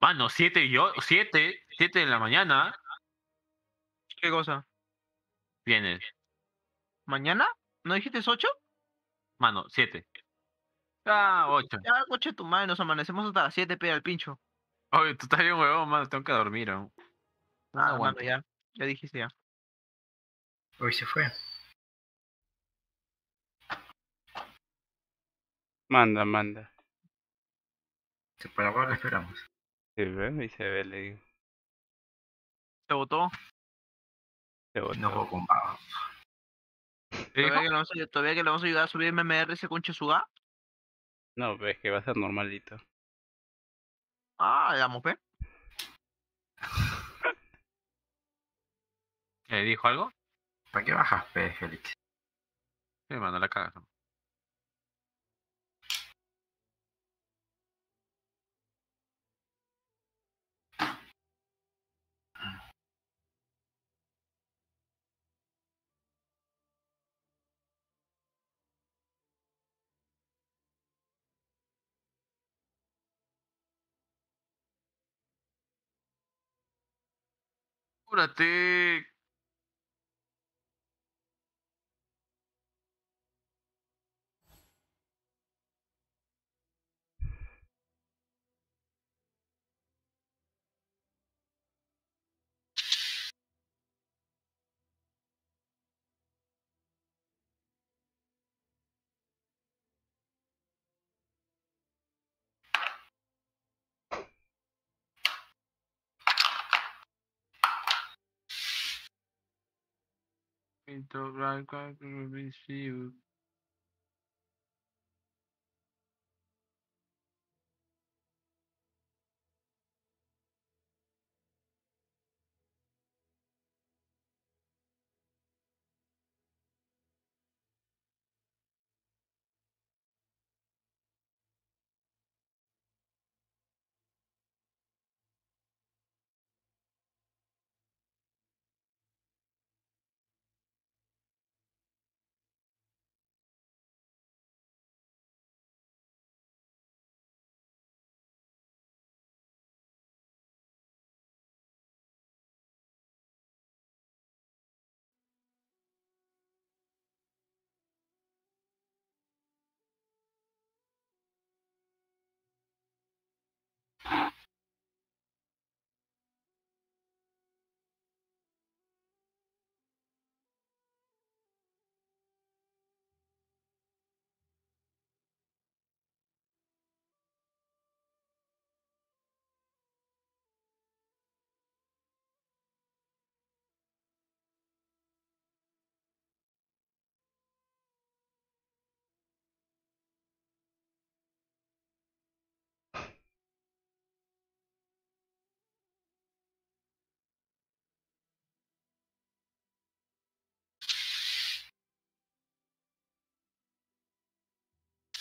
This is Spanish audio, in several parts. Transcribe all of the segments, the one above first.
Mano, 7 y yo, 7, 7 de la mañana ¿Qué cosa? vienes. ¿Mañana? ¿No dijiste 8? Mano, 7. Ah, 8. Ya, coche tu madre, nos amanecemos hasta las 7, pega el pincho. Oye, tú estás bien huevón, mano, tengo que dormir aún. No Ah, mano, ya. Ya dijiste ya. Hoy se fue. Manda, manda. Se por ahora lo esperamos. Se ve y se ve, le digo. ¿Te votó? Se botó. No juego con vago. ¿Qué dijo? ¿Todavía que, le vamos a, todavía que le vamos a ayudar a subir MMR ese conche suga? No, pero es que va a ser normalito. Ah, le damos, pe. ¿Le dijo algo? ¿Para qué bajas, pe, Félix? Sí, mano, la cagas. Apúrate. Into right, right,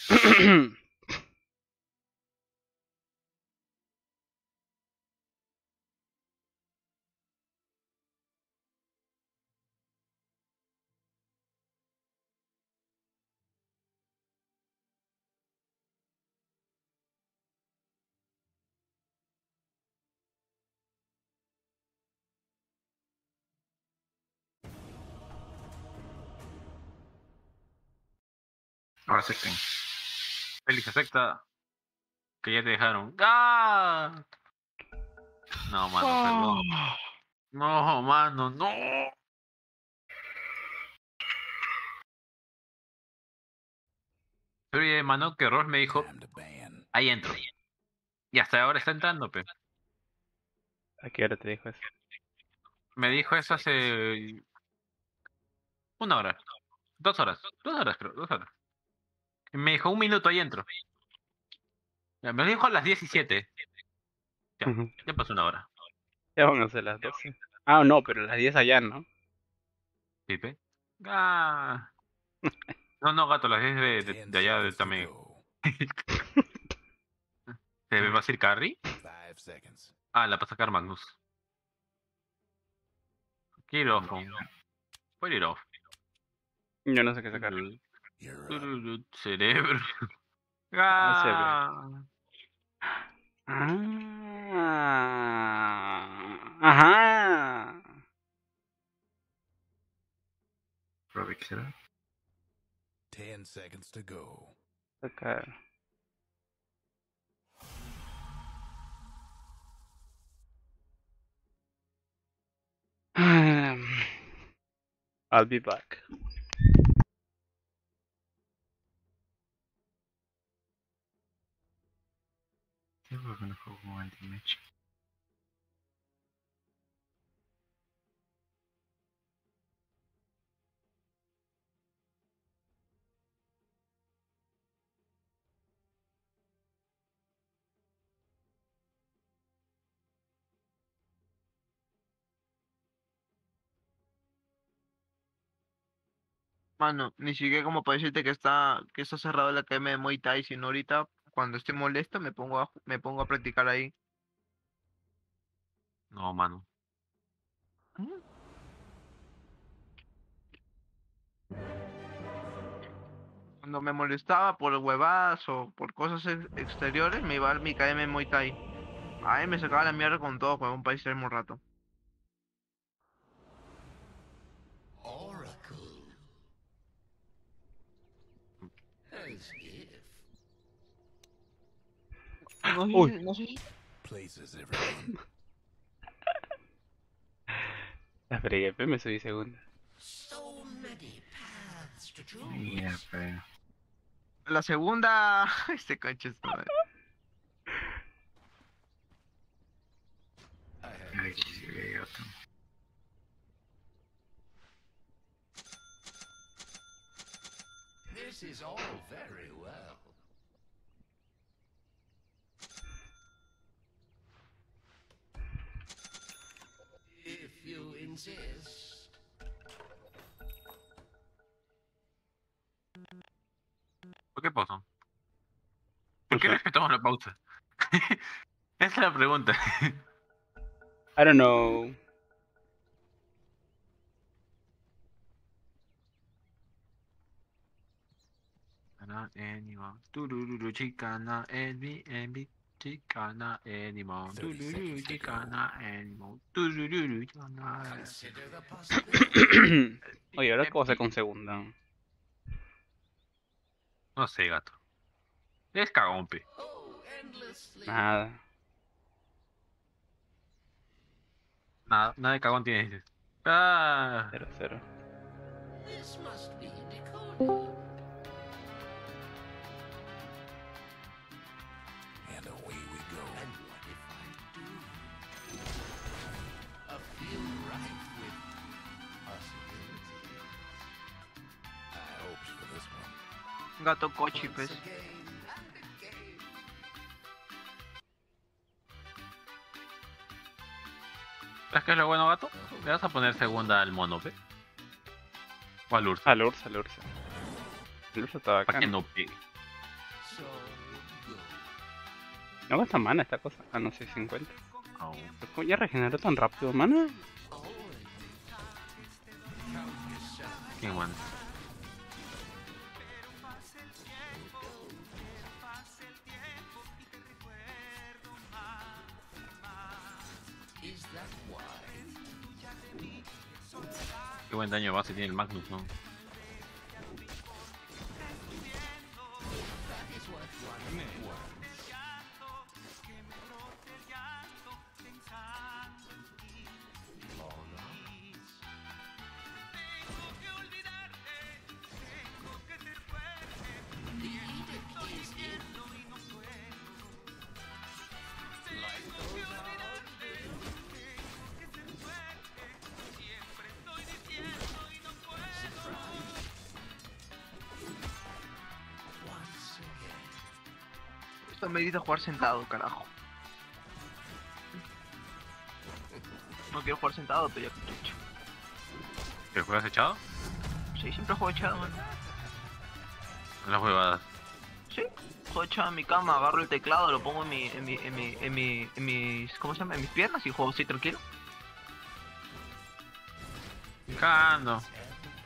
right, see you. Ahora acepten. Félix acepta que ya te dejaron. ¡Ah! No, mano, perdón. No, mano, no. Oye, mano, que Ross me dijo, ahí entro. Y hasta ahora está entrando, pe. ¿A qué hora te dijo eso? Me dijo eso hace una hora. Dos horas. Dos horas, creo. Dos horas. Me dijo un minuto, ahí entro. Me lo dijo a las 17. Ya, Ujú. ya pasó una hora. Ya van a ser las 12. Ah, no, pero las 10 allá, ¿no? ¿Sí, pe? Ah. No, no, gato, las 10 de, de, de allá de también. ¿Se va a decir Carrie? Ah, la pasa a sacar Magnus. Get off, it off. Yo no sé qué sacar. Tururú, Cerebro. Ah, Ah. Ah. Ah, ajá. Provixera. Ten seconds to go. Okay. Um, I'll be back. Creo que no juego con anti-match. Mano, ni siquiera como para decirte que está, que está cerrado la academia de Muay Thai, sino ahorita cuando esté molesto me pongo a, me pongo a practicar ahí. No, mano. Cuando me molestaba por huevadas o por cosas ex- exteriores, me iba a mi de Muay Thai. Ahí me sacaba la mierda con todo, con un país el mismo rato. No, si- no sé si- Places everyone. La fregué, pero me subí segunda. so many paths to choose. Mira, pero. La segunda, este coche es madre. Aquí otro. This is all very ¿Por qué pausa? ¿Por qué respetamos la pausa? Esa es la pregunta. I don't know. Chicana animal. Turururu chicana animal. 30 Turururu seconds to chicana animal. Turururu chicana. Consider the possibility. Oye, ahora qué a hacer con segunda. No sé, gato. Es cagón, pe. oh, endlessly. Nada. Nada, nada de cagón tiene, dices. Ah, Cero, cero. Gato cochi, pues. ¿sabes qué es lo bueno, gato? Le vas a poner segunda al mono, pe. O al ursa. Al Ursa, al Ursa. El Ursa está Para que no pegue. No gasta mana esta cosa. Ah, no sé, 50. Au. Pero ¿Cómo ya regeneró tan rápido, mana? Qué bueno. Daño base tiene el Magnus, ¿no? Grita jugar sentado, carajo. No quiero jugar sentado, pero ya que chucha. ¿Te juegas echado? Sí, siempre juego echado, mano. En las huevadas. Sí, juego echado en mi cama, agarro el teclado, lo pongo en mi, en mi, en mi, en mi, en mis, ¿cómo se llama? En mis piernas y juego así tranquilo. Cagando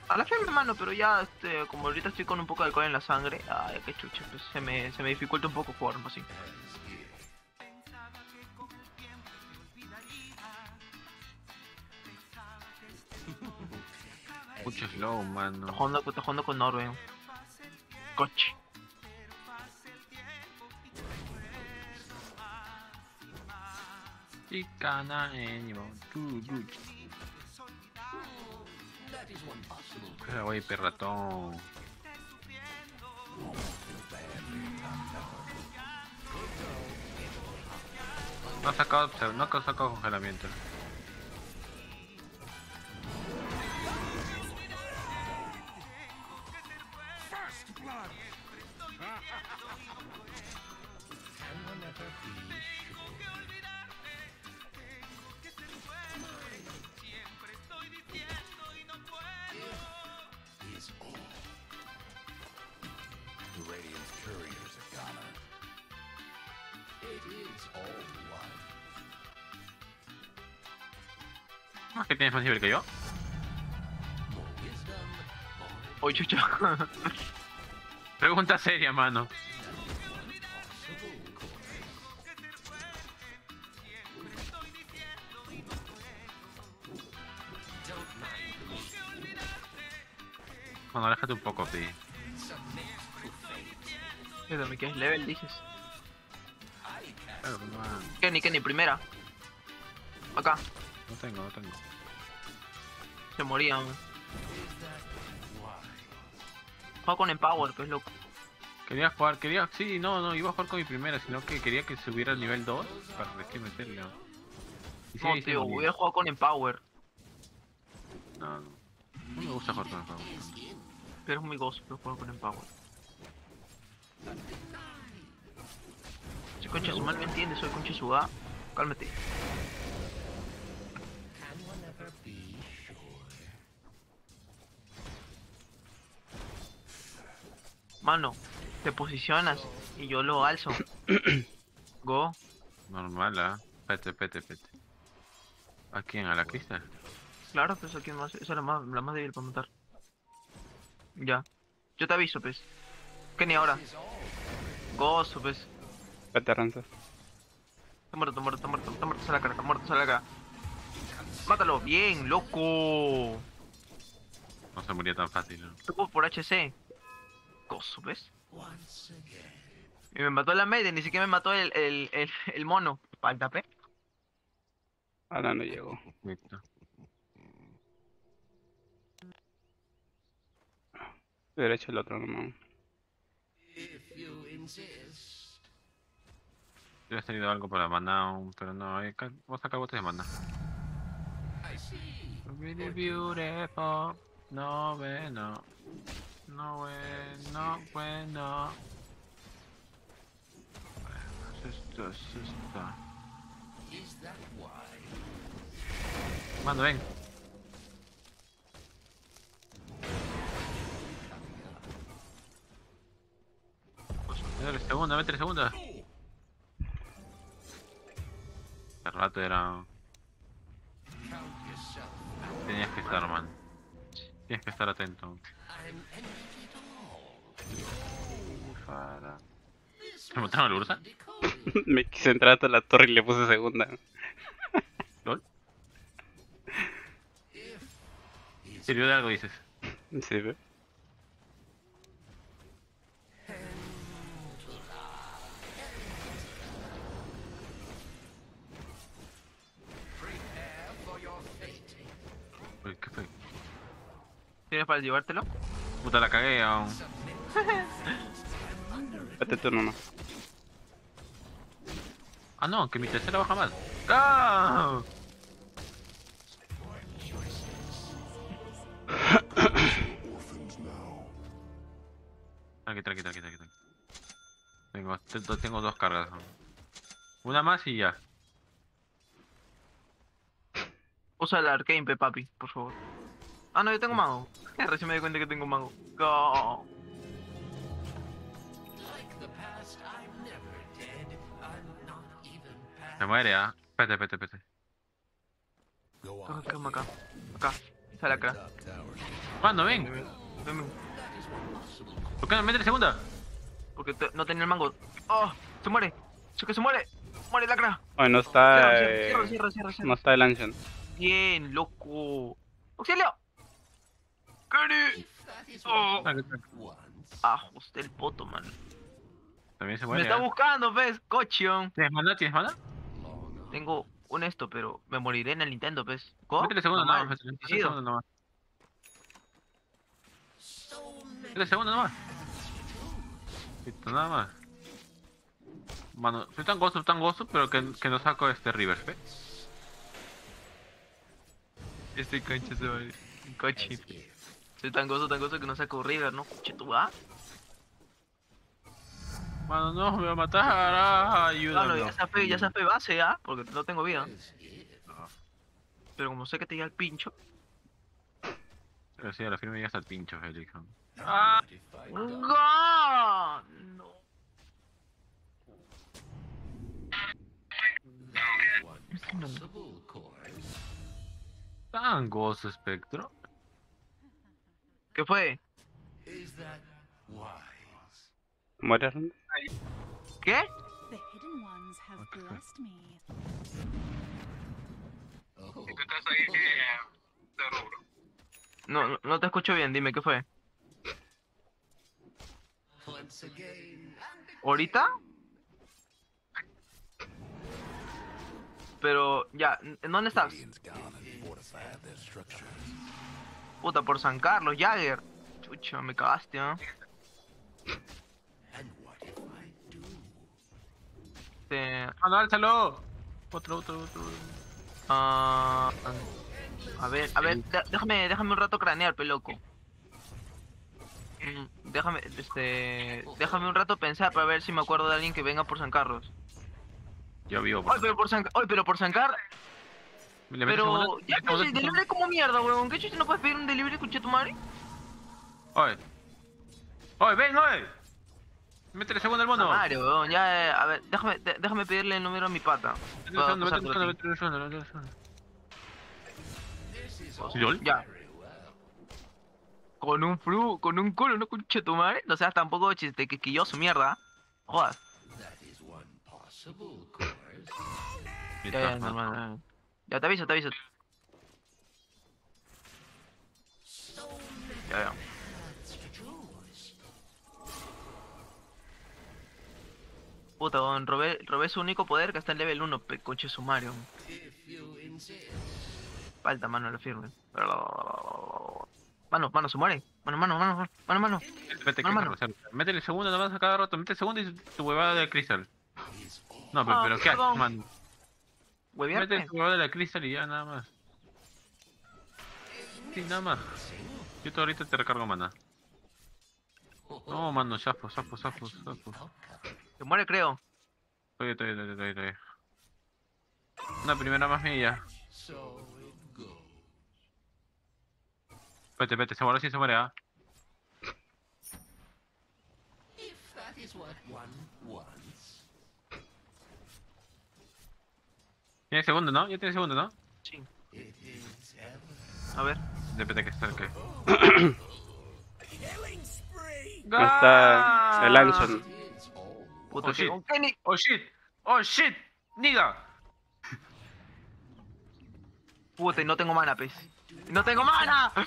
a la fe, hermano, pero ya, este, como ahorita estoy con un poco de alcohol en la sangre, ay, qué chucha, pues, se, me, se me dificulta un poco jugar así. Mucho flow, mano. Está jugando, está jugando con Norway. Coche. Y cana, eh, tú. Güey perratón. No ha sacado, no ha sacado congelamiento. Nivel que yo? Oye, chucha. Pregunta seria, mano. Bueno, aléjate un poco, pi. Pero me quedas level, dices. Pero, man, Kenny, Kenny, primera. Acá, no tengo, no tengo. Se morían. Juega con Empower, que es loco. Quería jugar, quería, sí, no, no, iba a jugar con mi primera, sino que quería que subiera al nivel 2 para recién meterle. Y sí, No, tío, murió. voy a jugar con Empower. No, no. No me gusta jugar con el juego. Pero es muy gozo, pero juego con Empower. Si concha su mal me entiende, soy concha su A. Cálmate. Mano, te posicionas y yo lo alzo. Go. Normal, ah. Pete, pete, pete. ¿A quién? ¿A la Crystal? Claro, pues aquí más. Esa es la más, la más débil para matar. Ya. Yo te aviso, pues. Kenny ahora. Gozo, pues. Vete, Ranza. Está muerto, está muerto, está muerto, está muerto, sale la cara, está muerto, sale la cara. Mátalo, bien, loco. No se murió tan fácil, ¿no? Tocó por HC. ¿Ves? Once again. Y me mató la media, ni siquiera me mató el, el, el, el mono. Falta, pe. Ahora no llegó. Listo. Derecho el otro you insist. Hubieras tenido algo para maná, pero no, hay que- vos botes de maná. Really beautiful. No, bueno. No, bueno, bueno. Bueno, esto, esto. Is that why? Mando, ven. Métele segunda, métele segunda. Hace rato era. Tenías que estar, man. Tienes que estar atento. ¿Se mataron al Ursa? Me quise entrar hasta la torre y le puse segunda. ¿Lol? ¿Sirvió de algo, dices? Sí, ve. ¿Tienes para llevártelo? Puta, la cagué aún. Vete tú nomás. Ah, no, que mi tercera baja mal. ¡Ah! Tranqui, tranqui, tranqui, tranqui. Tengo, te- tengo dos cargas. Una más y ya. Usa el arcane, pe, papi, por favor. Ah, no, yo tengo mago. Recién me di cuenta que tengo mago. Go. Se muere, ah. Pete, pete, pete. Go Acá, acá, acá. Sale acá. ¿Cuándo? Ven, Ven. ven. ¿Por qué no mete segunda? Porque te- no tenía el mango. ¡Oh! ¡Se muere! ¡Se que se muere! ¡Muere lacra! Ay, no Cierra, está. cierra, eh, cierra, cierra, cierra, No está el ancient. Bien, loco. ¡Auxilio! Kenny. Oh. Tranqui. Ajusté el poto, man. También se Me muere. está ¿eh? buscando, ¿ves? Cochion. ¿Tienes mana? ¿Tienes mana? Tengo un esto, pero me moriré en el Nintendo, ¿ves? ¿Cómo? Métele segundo Normal, nomás. Métele segundo nomás. Métele segundo nomás. Listo, nada más. Mano, soy tan gozo, tan gozo, pero que, que no saco este Rivers, ¿ve? Este concha se va Cochi. Soy tan gozo, tan gozo que no saco River, ¿no? Tú va. Mano, no, me va a matar. Ah, ayúdame. Claro, ya zafé, ya zafé base, ¿ya? Porque no tengo vida. Pero como sé que te llega el pincho. Pero sí, a la firma llegas al pincho, Félix. ¡Ah! No. Tan gozo, espectro. ¿Qué fue? ¿Mueres? ¿Qué? No, no, no te escucho bien, dime, ¿qué fue? ¿Ahorita? Pero, ya, ¿en dónde estás? Puta, por San Carlos, Jagger. Chucha, me cagaste, ¿no? Este. Otro, otro, otro. ah, a ver, a ver, déjame, déjame un rato cranear, peloco. Mm, Déjame, este, déjame un rato pensar para ver si me acuerdo de alguien que venga por San Carlos. Yo vivo por. Ay, pero por San, ay, pero por San Carlos. ¿Le Pero, segunda? ya, ¿Le pero si metes el delivery como mierda, weón. ¿Qué chucha no puedes pedir un delivery, escuché tu madre? Oye. Oye, ven, oye. Métele segundo al mono. Madre, weón, ya, eh, a ver, déjame, de- déjame pedirle el número a mi pata. Métele segundo, métele segundo, métele segundo. Ya. Con un flu, con un culo, no escuché tu madre. No seas tampoco chiste quisquilloso, mierda. Jodas. Ya, ya, normal, ya. Ya te aviso, te aviso. Ya, ya. Puta, weón, robé, robé su único poder que está en level 1, pe coche sumario. Falta, mano, lo firme. Mano, mano, se muere. Mano, mano, mano, mano, mano. Que Mano, se reserva. Métele segundo nomás a cada rato. Métele segundo y tu huevada de cristal. No, pero, Ah, pero ¿qué haces, perdón. Huevearte. tu huevada de la cristal y ya, nada más. Sí, nada más. Yo te ahorita te recargo mana. No, mano, chafo, chafo, chafo, chafo. Se muere, creo. Estoy, estoy, estoy, estoy, estoy. Una primera más mía. Vete, vete, se muere, sí se muere, ah. Tiene segundo, ¿no? Ya tiene segundo, ¿no? Sí. A ver. Depende que esté el que. Está el Anson. Puta, Oh, shit. ¿con qué ni- Oh shit, oh shit, nigga. Puta, y no tengo mana, pez. ¡Y ¡No tengo mana!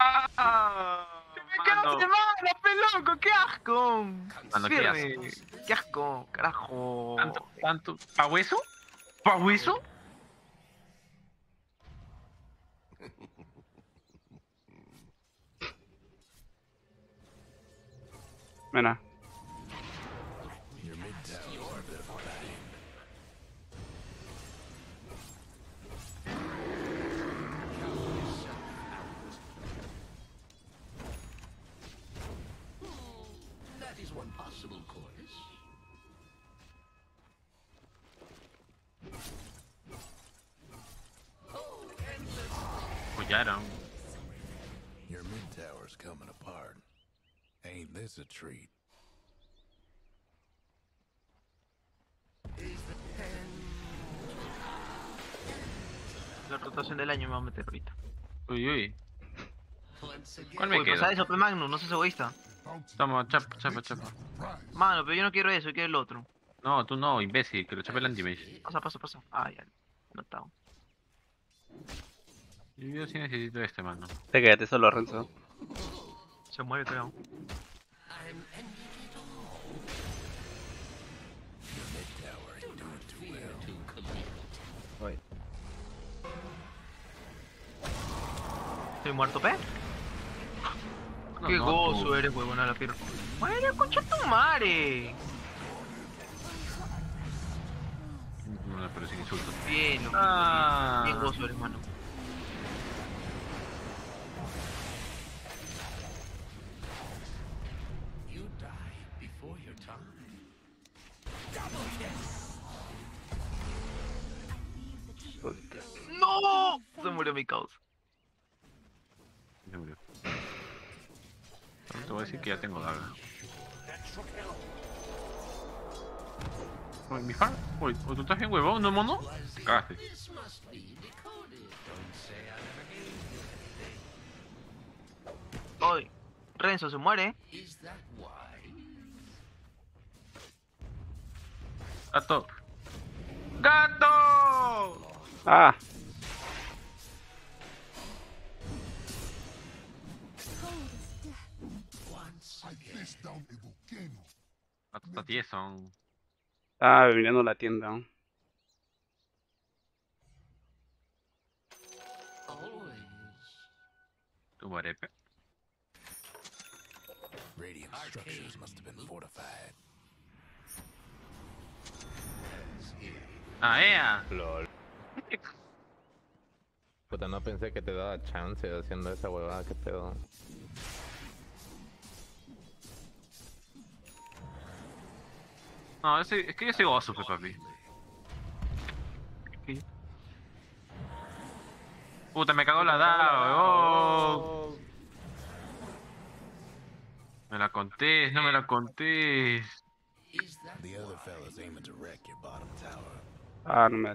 Ah, ¡Me quedo sin mana, peloco! ¡Qué asco! Mano, qué Firme. ¡Qué asco! ¡Carajo! ¿Tanto, tanto? ¿Pa hueso? ¿Pa hueso? Mira. Follaron. Your mid tower's coming apart. Ain't this a treat? La rotación del año me va a meter ahorita. Uy, uy. ¿Cuál me Uy, pasa queda? eso, pe Magnum, no seas egoísta. Toma, chapa, chapa, chapa. Mano, pero yo no quiero eso, yo quiero el otro. No, tú no, imbécil, que lo chape el anti-mage. Pasa, pasa, pasa. Ah, ya. Notado. Yo sí necesito este, mano. Te quédate solo, Renzo. Se muere, creo. Voy. Estoy muerto, ¿pe? No, Qué no, gozo tú. eres, huevona la pierna. ¡Muere, concha tu madre! No, pero sin insultos. Bien, loco. Ah. Bien gozo eres, mano. Murió mi causa. Se murió. Te voy a decir que ya tengo daga. Uy, mi fan. Uy, ¿o ¿tú estás bien huevón, no mono? Te cagaste. Ay, Renzo se muere. Is that why? ¡Gato! ¡Gato! Ah, está tieso. estaba viniendo a la tienda. Always. Tu arepe. Radiant structures must have been fortified. ¡Ah, ea! LOL. Puta, no pensé que te daba chance haciendo esa huevada, qué pedo. No, ese- es que yo soy gozo, pues, papi. ¿Qué? Puta, me cagó la daga, huevón. Me la contés, no me la contés. Is that The other fella's aiming to wreck your bottom tower. Ah, no me da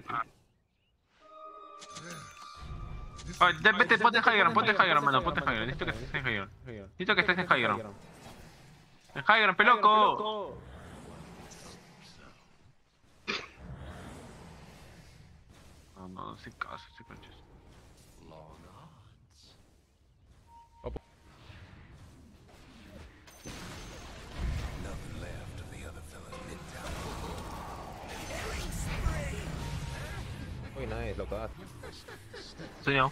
de- vete, ponte high ground, ponte high ground, mano, ponte high ground. Necesito que estés en high ground. Necesito que estés en high ground. En high ground, peloco. No, no, no, sin caso, sin conchas. long odds? Nothing left of the other fella's mid tower. Uy, nice, lo cagaste. Señor.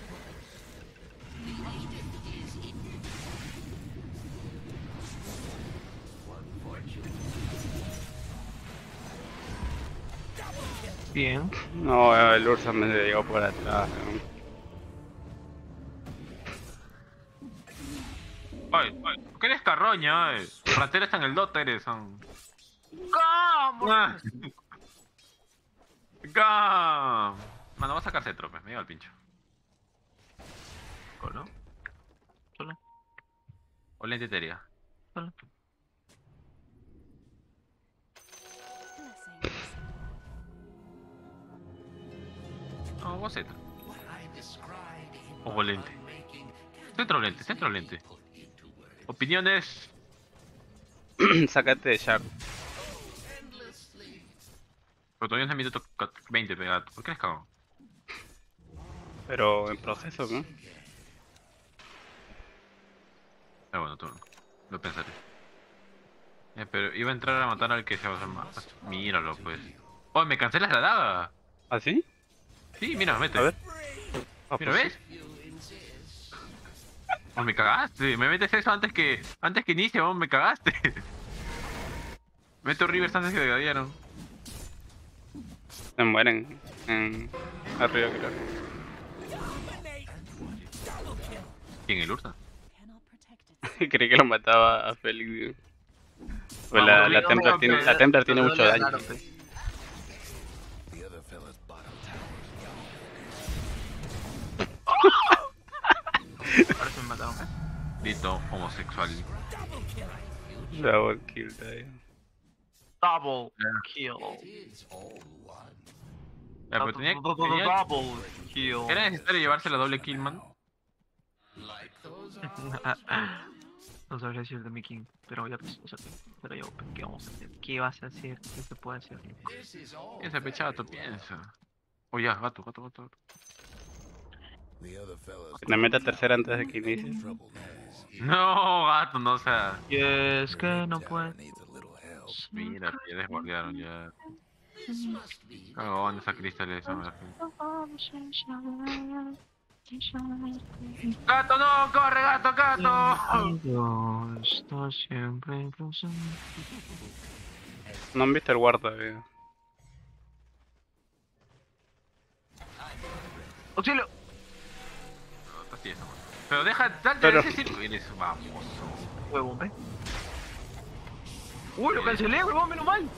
Bien. No, el Ursa me llegó por atrás. ¿no? Ay, ay, ¿por ¿qué eres carroña? Ay? Ratera está en el dot, eres. Son... ¿Cómo? Ah. Gam. Mano, va a sacar cetro, pues, me llega el pincho. ¿No? Solo. O lente teria. Solo. O in O making Centro lente, centro lente. Opiniones. Sácate de endlessly. Pero todavía es el minuto ca- 20, pegato. ¿Por qué les cago? Pero en proceso, ¿no? Ah, bueno, tú lo pensaré. Eh, pero iba a entrar a matar al que se va a hacer más. Míralo, pues. Oh, me cancelas la daga. ¿Ah, sí? Sí, mira, vete. A ver. Ah, Mira, pues ¿ves? Oh, me cagaste. Me metes eso antes que antes que inicie, vos me cagaste. Meto Rivers antes que degradaron. Se mueren en arriba, creo. ¿Quién, el Ursa? Creí que lo mataba a Félix. Pues No, la, la no, Templar no, tiene, la Templar tiene mucho daño. pues. Ahora se me mataron. Dito homosexual. Double kill. Double kill. Ya, pero tenía, tenía- Double kill. era necesario llevarse la doble kill, man. No sabría decir de mi king, pero ya pues, o sea, pero yo, ¿qué vamos a hacer? ¿Qué vas a hacer? ¿Qué se puede hacer? Piensa, pechato, piensa. Oh, ya, gato, gato, gato. gato. The other fella's Que te meta tercera antes de que inicie. No, gato, no, o sea. Y es que no Tower puede. needs a little help. Mira, ya desguardaron ya. Cagón, esa cristal esa me la ¡Gato, no! ¡Corre, gato, gato! Está siempre. No han visto el guard todavía. ¡Auxilio! Pero deja, dale Pero- ese círculo. Eres baboso. Huevón, ve. Uy, lo cancelé, huevón, menos mal.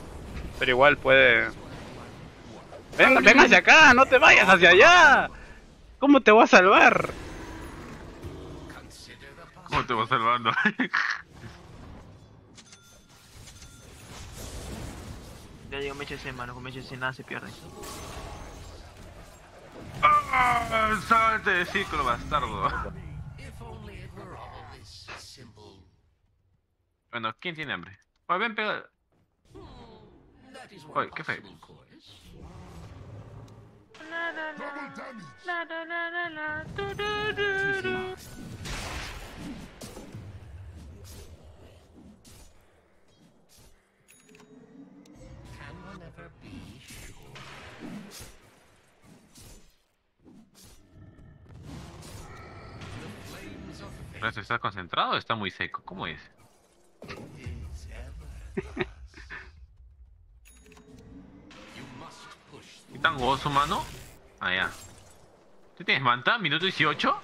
Pero igual puede. Ven, ven hacia acá, no te vayas hacia allá. ¿Cómo te voy a salvar? ¿Cómo te vas salvando? Ya llegó MHC, mano, con MHC nada se pierde. ¡Ah! ¡Salte de círculo, bastardo! Bueno, ¿quién tiene hambre? Oye, ven, pega. Oye, ¿qué fue? ¿Resto está concentrado o está muy seco? ¿Cómo es? ¿Qué tan gozo, mano? Ah, ya. ¿Tú tienes manta? ¿Minuto 18?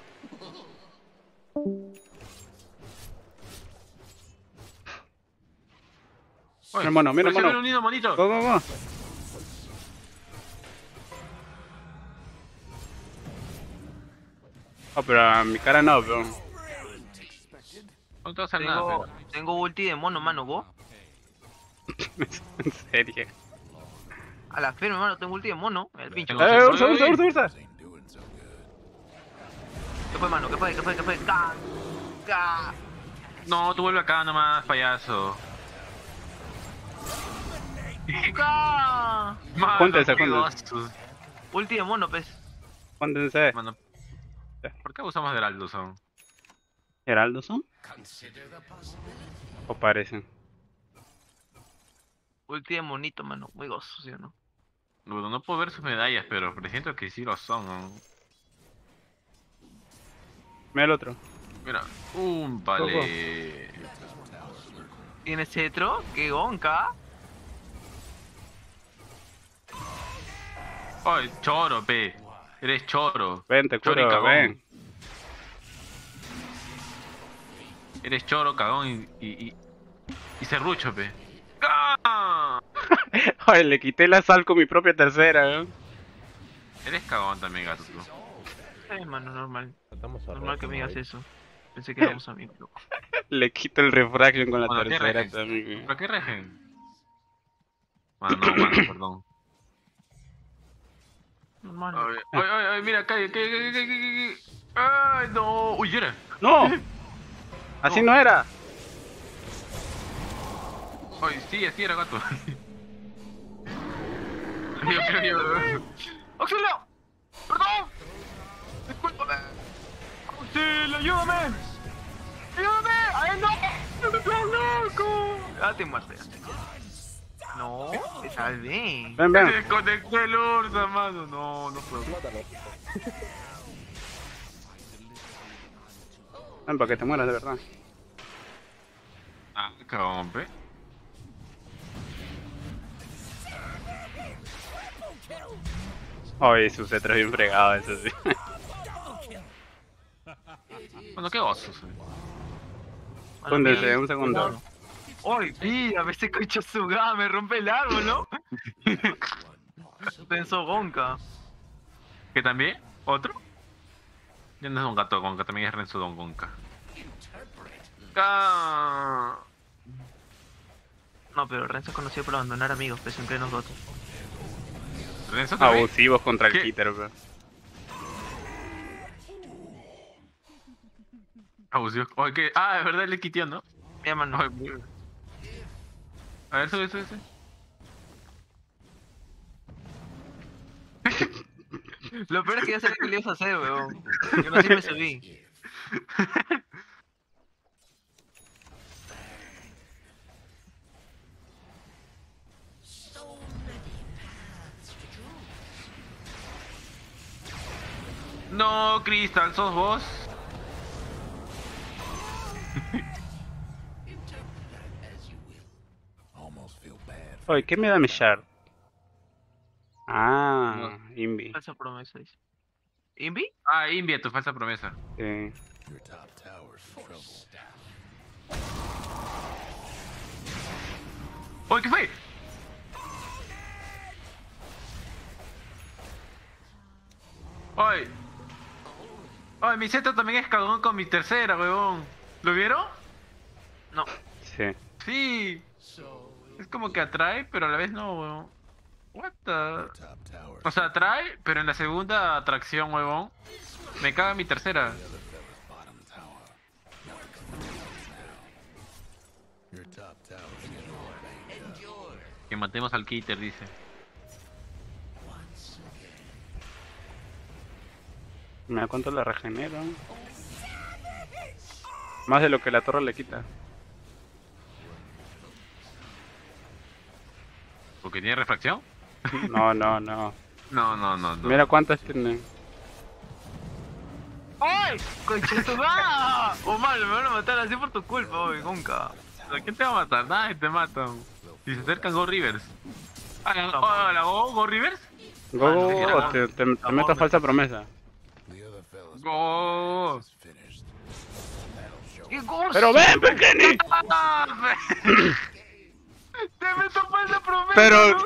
Oye, Hermano, mira, hermano. ven unidos, manito. Go, go, go. Oh, pero a mi cara no, pero. No te vas a hacer nada, Tengo, pero- tengo ulti de mono, mano, vos. en serio. A la firme, mano, tengo ulti de mono. El pincho. ¡Eh, ursa, ursa, ursa, ursa! ¿Qué fue, mano? ¿Qué fue? ¿Qué fue? ¿Qué fue? ¡Ga! ¡Ga! No, tú vuelve acá nomás, payaso. ¡Ga! Mano, Júntense, júntense. Ulti de mono, pez. Póntense. Mano, ¿por qué abusamos del Aldo son? ¿Heraldos son? ¿O parecen? Ulti de monito, mano. Muy gozo, ¿sí o no? Bueno, no puedo ver sus medallas, pero presiento que sí lo son. ¿no? Mira el otro. Mira, un vale. ¿Tiene cetro? ¡Qué gonca! Ay, choro, pe. Eres choro. Ven, te Chori curo, ven. Eres choro, cagón y. y, y, y serrucho, pe. ¡Ah! Ay, le quité la sal con mi propia tercera, ¿eh? Eres cagón también, gato. tú. Eh, mano, normal. Normal que me digas eso. Pensé que éramos amigos, loco. Le quito el refraction con la Bueno, ¿qué tercera reges? también. ¿Pero qué regen? Mano, no, mano, perdón. Normal. Ay, ay, ay, ay, mira, cae, cae, cae, cae, cae, cae, cae. Ay, no. Uy, era. ¡No! Así no era. Ay, sí, así era, gato. Yo creo yo. ¡Auxilio! ¡Perdón! ¡Discúlpame! ¡Auxilio, ayúdame! ¡Ayúdame! ¡Ay, no! ¡No me quedo loco! Ah, te muerto ya. No, te salvé. Ven, ven. Desconecté el ursa, mano. No, no puedo. Ven, para que te mueras de verdad. Ah, pe. Ay, su cetro es bien fregado, eso sí. Bueno, qué osos. eh. Júntense, un segundo. ¡Ay, mira! Me se cocho su gama, me rompe el árbol, ¿no? Pensó Gonka. ¿Qué también? ¿Otro? Ya no es un gato Gonka, también es Renzo Don Gonka. Ca- No, pero Renzo es conocido por abandonar amigos, pues siempre nosotros. Renzo también. Abusivos contra el ¿Qué? Kitter, bro. Abusivo. Oye, ¿qué? Ah, es verdad, le quitió, ¿no? Mira, mano. Ay, muy- A ver, sube, sube, sube. Lo peor es que ya sabía que lo ibas a hacer, weón. Yo no siempre subí. No, Crystal, ¿sos vos? Oye, ¿qué me da mi shard? Ah, Invi. Falsa promesa, dice. ¿Invi? Ah, Invia, tu falsa promesa. Sí. Your top tower's in trouble. ¡Oye, qué fue! ¡Oye! ¡Oye, mi Z también es cagón con mi tercera, huevón! ¿Lo vieron? No. Sí. Sí. Es como que atrae, pero a la vez no, huevón. What the... Your top tower. O sea, atrae, pero en la segunda atracción, huevón, me caga mi tercera. Que matemos al Kitter, dice. Mira cuánto le regenera. Más de lo que la torre le quita. ¿Porque tiene refracción? No, no, no. No, no, no, no. Mira cuántas tiene. ¡Ay! ¡Concha tu madre! Omar, me van a matar así por tu culpa, hoy, nunca. ¿A quién te va a matar? Nadie te matan. Si se acercan Go Rivers. Ah, la, oh, Go, Go Rivers. Go, no, te, te, te meto falsa promesa. The other fellas Go. Pero ven, pequeño. ¡Te meto falsa promesa! Pero-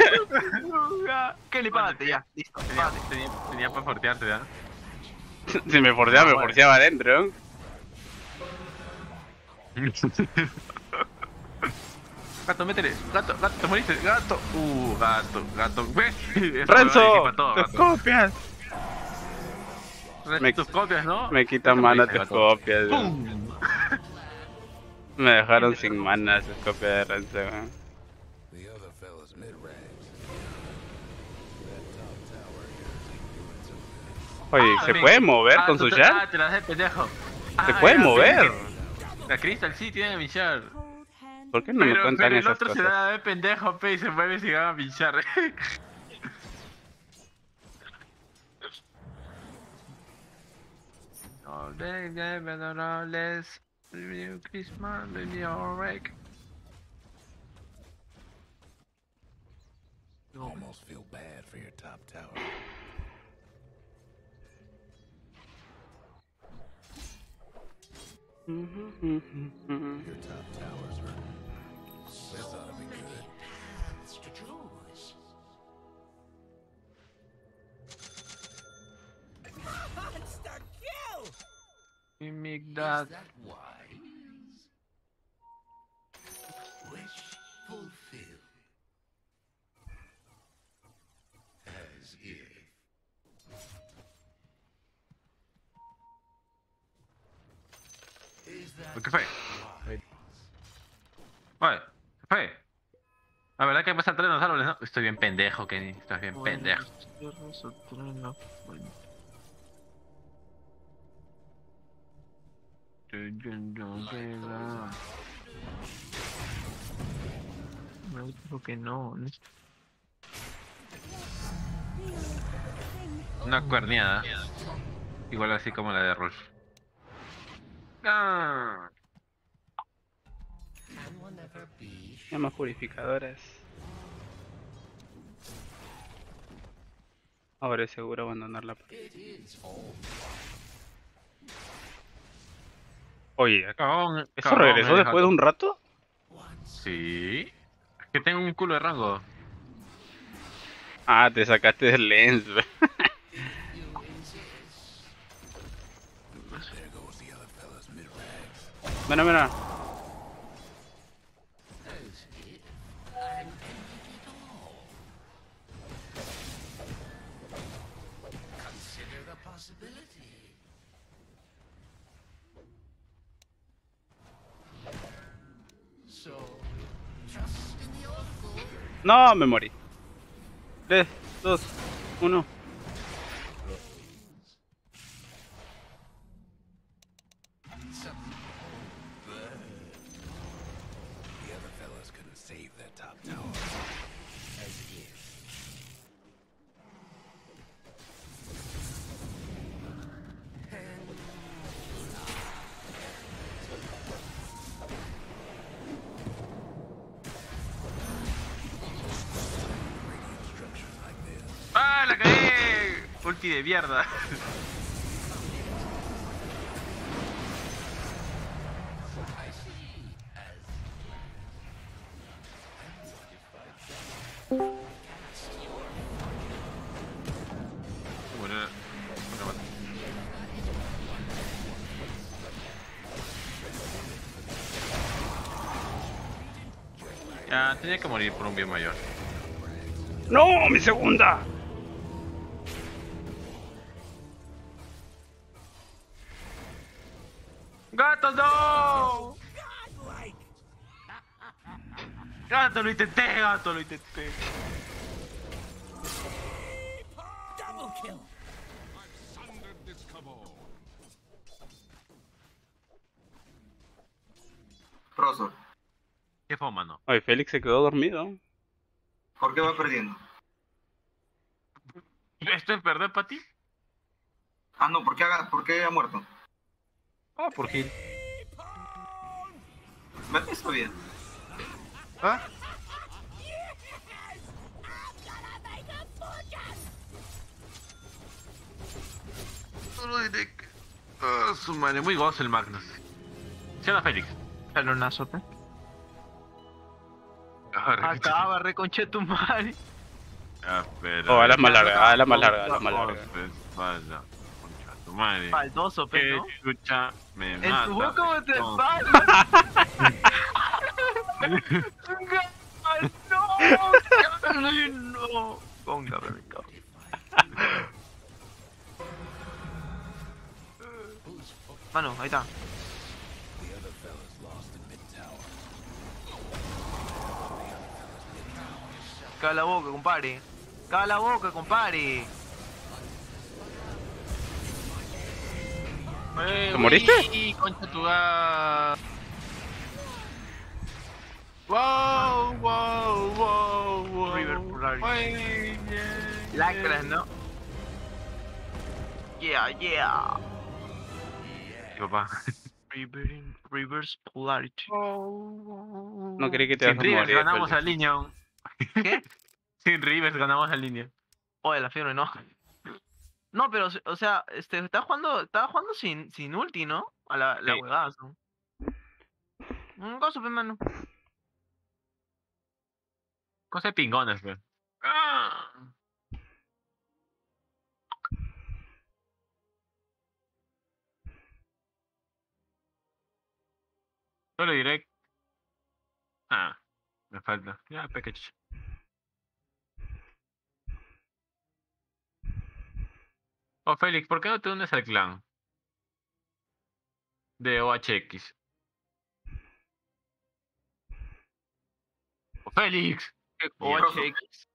no. Kelly, párate ya. Listo, tenía, tenía, tenía para fortearte, ¿ya? Si me forceaba, me forceaba adentro. Gato, métele. Gato, gato, te moriste. Gato. Uh, gato, gato. ¿Ves? Renzo, todo, tus gato. copias. Me- tus copias, ¿no? Me quitan mana tus gato. copias. ¡Pum! Me dejaron sin mana sus copias de Renzo. weón. Oye, ¿se Ah, puede mover Ah, con su shard? Ah, te la haces pendejo. ¿Se Ah, puede mover? La Crystal sí tiene mi shard. ¿Por qué no me Pero, cuentan pero el esas otro se da de pendejo, pe, y se mueve sin ganar mi shard. No, they never know no less. Review Christmas, review Rake. Almost feel bad for your top tower. Your top tower's hurting. This ought to be good. We make that. Wish ¿Qué fue? Oye, ¿qué fue? La verdad que pasar tres árboles, ¿no? Estoy bien pendejo, Kenny. Estás bien pendejo. Cierras o trueno. Bueno. Me dijo que no. no Una cuerneada. Igual así como la de Rush. Llamas purificadoras. Ahora es seguro abandonar la Oye, Cagón, ¿eso regresó el después de un rato? Sí. Es que tengo un culo de rango. Ah, te sacaste del lens. wey. There goes the other fellas mid-ranks. Mira, mira. consider the possibility? So, trust in the oracle. No, me morí. 3, 2, 1. Ulti de mierda. Ya, tenía que morir por un bien mayor. ¡No! ¡Mi segunda! ¡Gato, no! Gato, lo intenté, gato, lo intenté. Rosso, ¿Qué fue, mano? Ay, Félix se quedó dormido. ¿por qué va perdiendo? ¿Esto es perder para ti? Ah, no, ¿por qué, ha, ¿por qué ha muerto? Ah, por Me está bien. ¿Ah? Solo diré que... Ah, su madre, muy gozo el Magnus. ¿Sí o no, Félix? Pe. Ah, re- Acaba, reconche tu madre. Ah, pero... Oh, a la más larga, a la más larga, a la más Oh, larga. Madre. Faldoso, pe, Qué ¿no? chucha me En mata. tu boca como te No. no, no. Póngame, mi cabrón. Mano, ahí está. Cala la boca, compadre. Cala la boca, compadre. Eh, ¿Te moriste? uy, concha tu ga- Wow, wow, wow, wow. River Lacras, ¿no? Yeah, yeah. Mi papá. River, reverse polarity. No quería que te Sin Rivers ganamos la línea. aún. ¿Qué? Sin Rivers ganamos la línea. Oye, la fiebre, no. No, pero, o sea, este, está jugando, estaba jugando sin, sin ulti, ¿no? A la, la Sí. Un gozo, pe, mano. Cosa de pingones, pues. Ah. Solo diré. Ah, me falta. Ya, pequeño. Oh, Félix, ¿por qué no te unes al clan? De OHX. Oh, Félix. O Rosso. HX.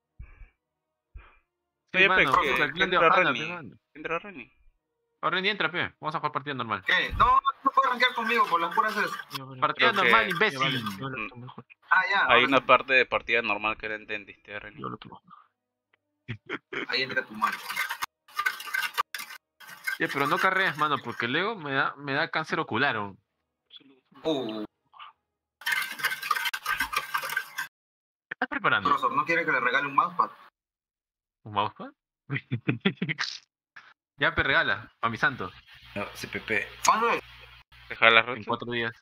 Sí, mano, pe, que- el clan de entra Ohana, pe, mano. Entra Reni. Oh, Renny, entra, pe. Vamos a jugar partida normal. ¿Qué? No, no puedes rankear conmigo por las puras es. Partida Creo normal, imbécil. vale, yo lo tomo mejor. Ah, ya. Hay una parte de partida normal que no entendiste, Reni. Yo lo tomo. sí. Ahí entra tu mano. Ya, pero no carrees, mano, porque luego me da, me da cáncer ocular. ¿o? Uh, ¿Qué estás preparando? Rosso, ¿no quiere que le regale un mousepad? ¿Un mousepad? ya, pe, regala, a mi santo, No, CPP. Dejar las en cuatro días.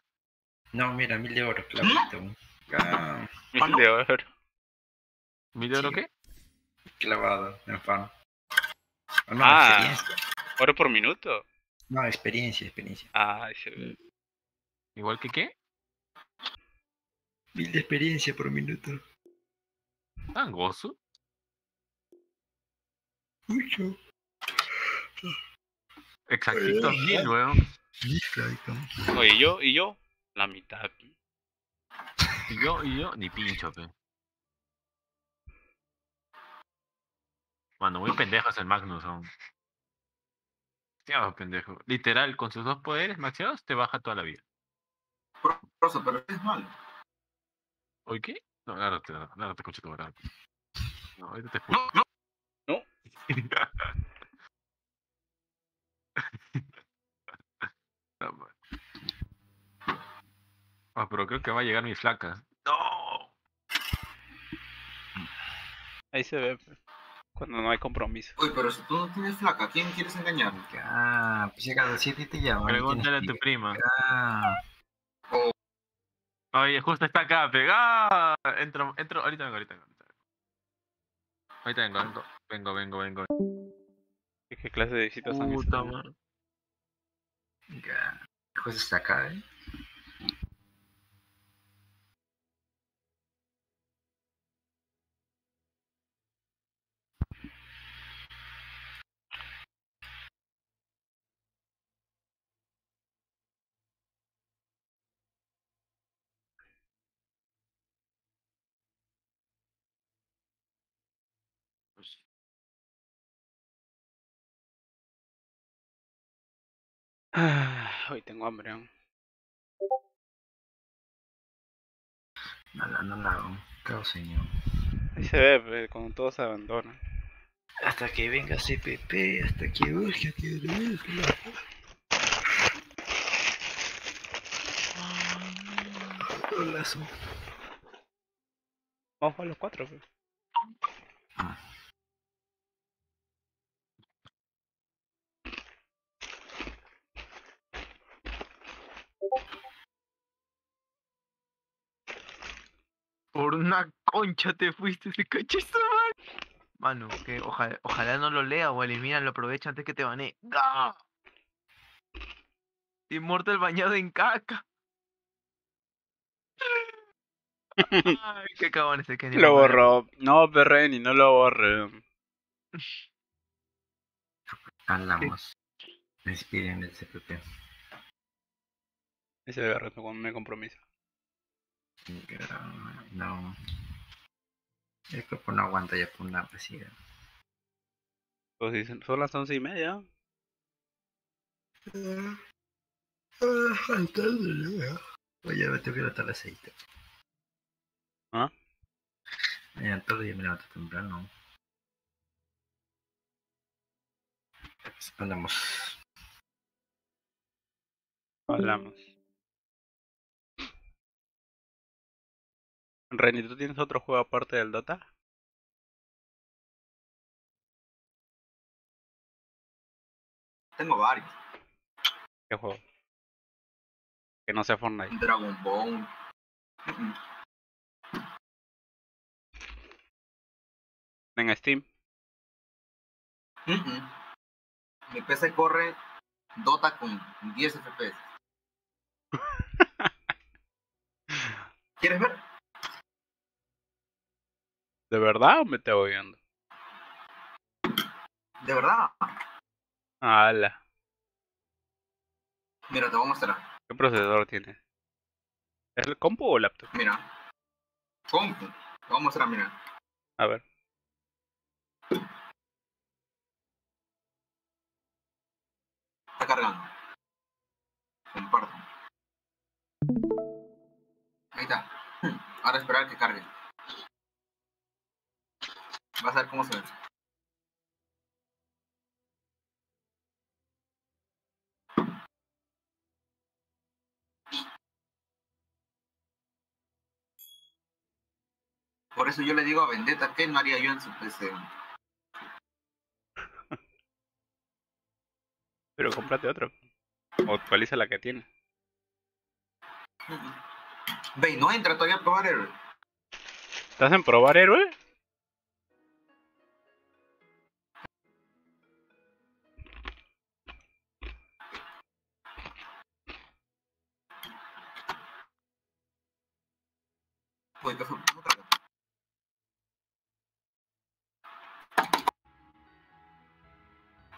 No, mira, mil de oro, clavadito. Ah, Mil de oro. ¿Mil de oro Sí. qué? clavado, en fan. Oh, no, Ah. experiencia. ¿Oro por minuto? No, experiencia, experiencia. Ah, ese. ¿Igual que qué? Mil de experiencia por minuto. ¿Tan gozo? Mucho. Exactito, mil, weón. Oye, ¿y yo? ¿Y yo? La mitad. Y yo, y yo, ni pincho, pe. Mano, muy pendejos el Magnus, son. Demasiado pendejo. Literal, con sus dos poderes maxeados te baja toda la vida. Rosso, pero es malo. ¿Hoy qué? No, ahora te, ahora te escucho tu verdad. No, ahorita te escucho. No, no. No. Ah, pero creo que va a llegar mi flaca. ¡No! Ahí se ve. Cuando no hay compromiso. Uy, pero si tú no tienes flaca, ¿a quién quieres engañar? Ah, pues llega a las 7 y te llaman. Pregúntale a tu prima. Ah, Oye, justo está acá, pegada. Entro, entro, ahorita vengo, ahorita vengo. Ahorita vengo, vengo, vengo, vengo, vengo. ¿Qué, qué clase de visitas Puta madre. ya. El juez está acá, ¿eh? Ah, Hoy tengo hambre. ¿no? No, no, no, no. Claro, señor. Ahí se ve, pe, cuando todo se abandona. Hasta que venga CPP, hasta que busque, que busque. Golazo. Vamos a los cuatro. pe. Por una concha te fuiste ese cachizo, man. Mano, que ojalá, ojalá no lo lea o elimina, lo aprovecha antes que te banee. ¡No! Immortal bañado en caca. Ay, qué cabón ese Kenny. Lo borró. No, Perreni, no lo borre. Hablamos. Me inspiren el CPP. Ese reto con un compromiso. No. El cuerpo no aguanta ya por una pasilla. Pues dicen, son las once y media. Oye, me tengo que levantar a las seis. ¿Ah? Mañana todo día me levanto temprano. Pues, Andamos. Hablamos. Reni, ¿tú tienes otro juego aparte del Dota? Tengo varios. ¿Qué juego? Que no sea Fortnite. Dragon Ball. En Steam. Mi PC corre Dota con 10 FPS. ¿Quieres ver? ¿De verdad o me voy viendo? De verdad. Ala. Mira, te voy a mostrar. ¿Qué procesador tiene? ¿Es el compu o laptop? Mira. Compu. Te voy a mostrar, mira. A ver. Está cargando. Comparto. Ahí está. Ahora esperar que cargue. Vas a ver cómo se ve. Por eso yo le digo a Vendetta que no haría yo en su PC. Pero cómprate otro. O actualiza la que tiene. Ve, no entra todavía a probar héroe. ¿Estás en probar héroe?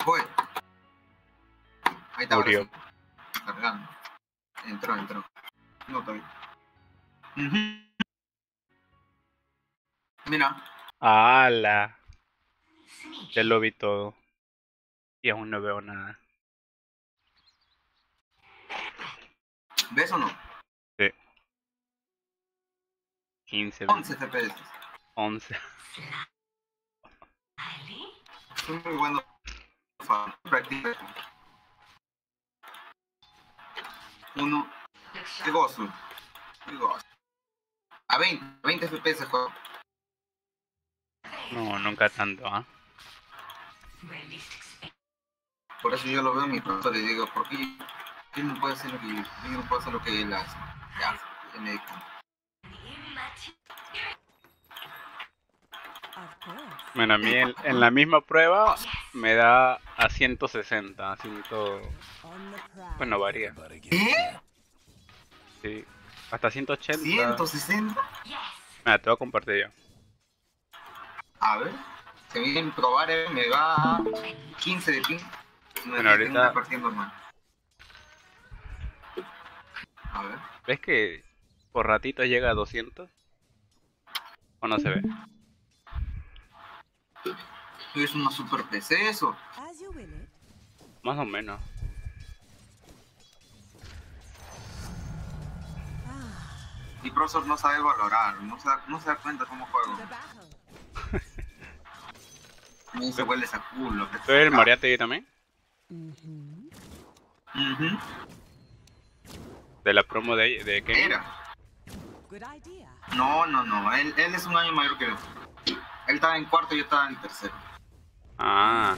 Voy. Ahí está. Murió. sí. Cargando. Entró, entró. No. Ujú. Mira, ¡Hala! Ya lo vi todo. Y aún no veo nada. ¿ves o no? 15, 11 FPS. 11. Soy muy bueno. Practica. Uno. Qué gozo. Qué gozo. A 20, 20 FPS juego. No, nunca tanto, ¿ah? Por eso yo lo veo a mi profesor y digo, ¿por qué él no puede hacer lo que yo, yo no puedo hacer lo que él hace? Ya, él me Bueno, a mí en, en la misma prueba me da a 160, a 100... On the prowl. Bueno, varía. ¿qué? Sí. Hasta 180. ¿160? Mira, te voy a compartir yo. A ver, si me vienen probar, eh, me va a 15 de ping. Me Bueno, ahorita-. A ver. ¿Ves que por ratito llega a 200? ¿O no se ve? Es una super PC eso. Más o menos. Mi profesor no sabe valorar, no se da, no se da cuenta cómo juego. Me dice hueles a culo. ¿Tú eres el Mariategui también? De la promo de, de Kenny. Era. Good idea. No, no, no. Él, él es un año mayor que yo. Él estaba en cuarto y yo estaba en tercero. Ah,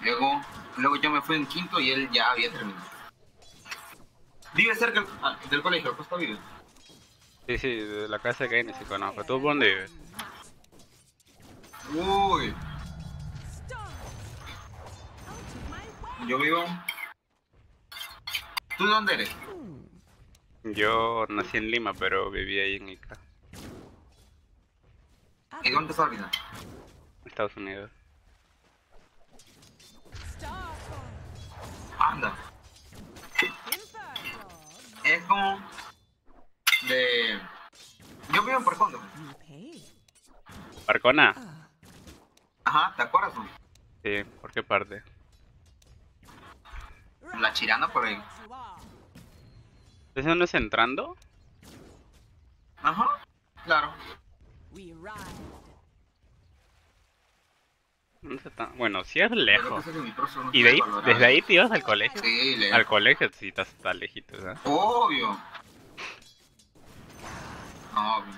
Luego, luego yo me fui en quinto y él ya había terminado. Vive cerca del, ah, del colegio, Costa vive. sí, sí, de la casa de Kenny sí conozco. ¿Tú por dónde vives? Uy, yo vivo. ¿Tú de dónde eres? Yo nací en Lima, pero viví ahí en Ica, ¿Y dónde estás ahorita? Estados Unidos. Anda. Es como. De. Yo vivo en. ¿Parcona? Ah. Ajá, ¿te acuerdas? tú? Sí, ¿por qué parte? La chirana por ahí. ¿Eso no es entrando? Ajá, claro. No sé tan- Bueno, sí es lejos. no ¿Y de ahí, desde ahí te ibas al colegio? Sí, le... Al colegio sí estás tan lejitos, ¿eh? Obvio. Obvio.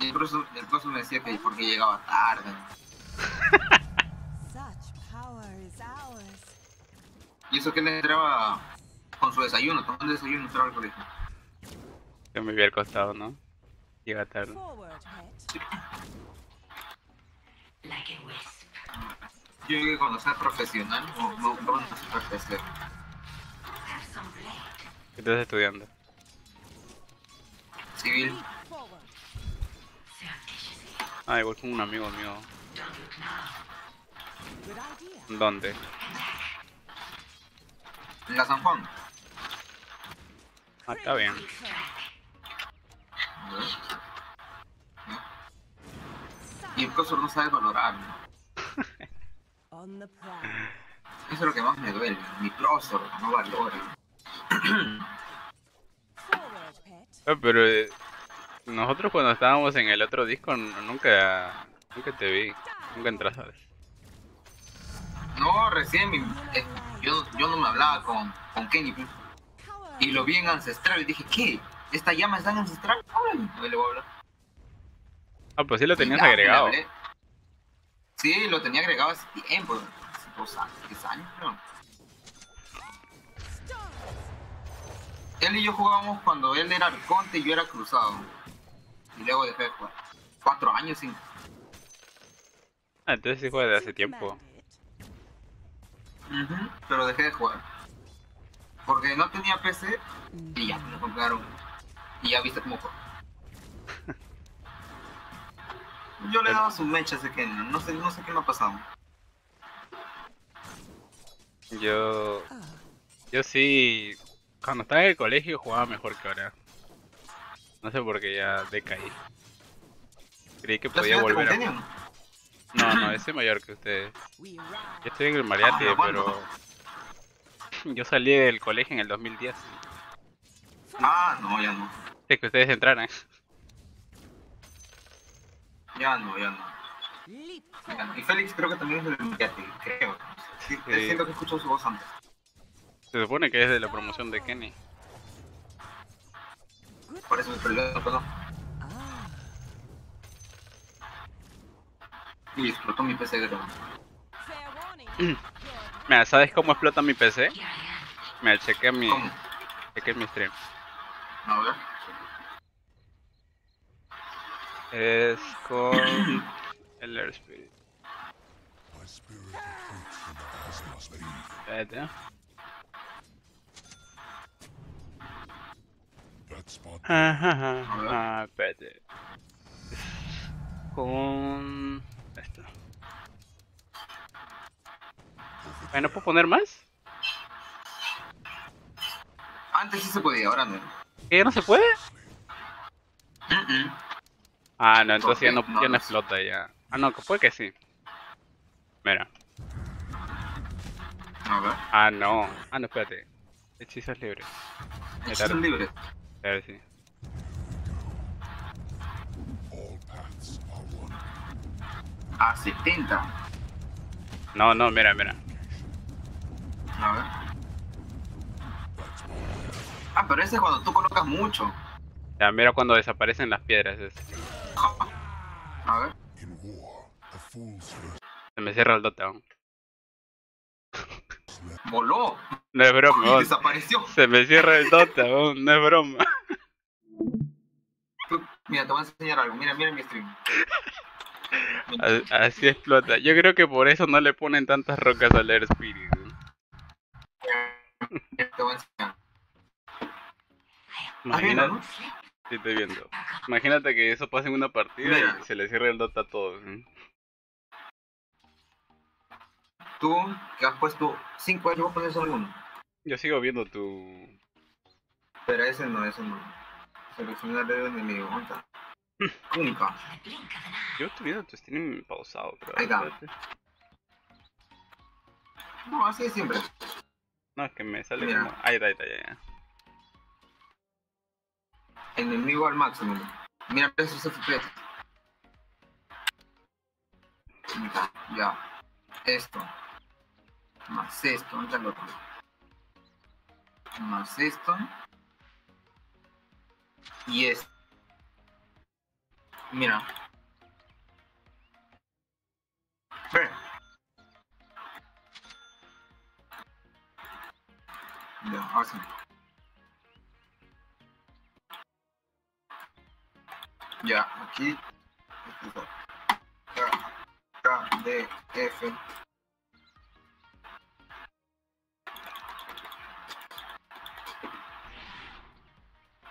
El profesor, el profesor me decía que porque llegaba tarde. Such power is ours. Y eso que él entraba con su desayuno, tomando desayuno entraba al colegio. Yo me vi al costado, ¿no? Llega tarde. Yo llegué cuando sea profesional, no, no, a super PC. ¿Qué estás estudiando? Civil. Ah, igual con un amigo mío. ¿Dónde? en la San Juan. Ah, está bien. Y el profesor no sabe valorar. ¿no? On the prowl. Eso es lo que más me duele. Mi profesor no valora. Ah, pero eh, nosotros cuando estábamos en el otro disco nunca, nunca te vi. Nunca entraste. No, recién mi- eh, yo, yo no me hablaba con, con Kenny. pues. Y lo vi en Ancestral y dije, ¿qué? ¿Esta llama está en Ancestral? Ay, no le voy a hablar. Ah, pues sí lo tenías agregado. Sí, lo tenía agregado hace tiempo. Hace dos años, tres años creo. Él y yo jugábamos cuando él era Arconte y yo era Cruzado. Y luego dejé de jugar. Cuatro años, cinco. Ah, entonces sí fue de hace tiempo. Pero dejé de jugar. Porque no tenía PC y ya me lo compraron. Y ya viste cómo fue. Yo le daba sus mechas de que no sé, no sé qué me ha pasado. Yo, yo sí, cuando estaba en el colegio jugaba mejor que ahora. No sé por qué ya decaí. Creí que ¿Ya podía volver a... No? No, ese es mayor que ustedes. Yo estoy en el Mariati, Ah, pero... Yo salí del colegio en el 2010. Ah, no, ya no. Es que ustedes entraran. Ya no, ya no. Y Félix creo que también es del Mariati, creo. Sí, Sí. Siento que escucho su voz antes. Se supone que es de la promoción de Kenny. Por eso me perdió, no. Y explotó mi PC, creo. Mira, ¿sabes cómo explota mi PC? Mira, chequea mi, ¿Cómo? chequea mi stream. A ver. Es con el. My spirit. Espérate. Spot Ajá, ajá, espérate. Con esto. Ay, ¿No puedo poner más? Antes sí se podía, ahora no. ¿Qué? ¿No se puede? Mm, mm. Ah, no, entonces ya no, ya explota ya. Ah, no, puede que sí. Mira. A ver. Ah, no. Ah, no, espérate. Hechizos libres. Hechizos libres. A ver si. all paths are one. A 70. No, no, mira, mira. A ver. Ah, pero ese es cuando tú colocas mucho. Ya, mira cuando desaparecen las piedras. A ver. Se me cierra el dot aún. Voló. No es broma, Y desapareció. Se me cierra el dot aún, no es broma. Mira, te voy a enseñar algo. Mira, mira mi stream. Así explota. Yo creo que por eso no le ponen tantas rocas al airspeed. weón. Te voy a enseñar. ¿Estás viendo, Imagínate? Sí, estoy viendo. Imagínate que eso pasa en una partida Mira. y se le cierra el dot a todos. Tú, que has puesto 5 años, voy a poner solo uno. Yo sigo viendo tu. Pero ese no, ese no. Seleccionar el enemigo. ¿Dónde? Única. Yo estoy viendo tu stream pausado, pero. Ahí está. No, así es siempre. No, es que me sale Mira. como. Ahí está, ahí está, ya, ya. Enemigo al máximo. Mira esos FPS. Ya. Esto. Más esto. ¿Dónde está el otro? Más esto. Y esto. Mira. Ve. Ya, ahora sí. Ya, aquí. K, K, D, F.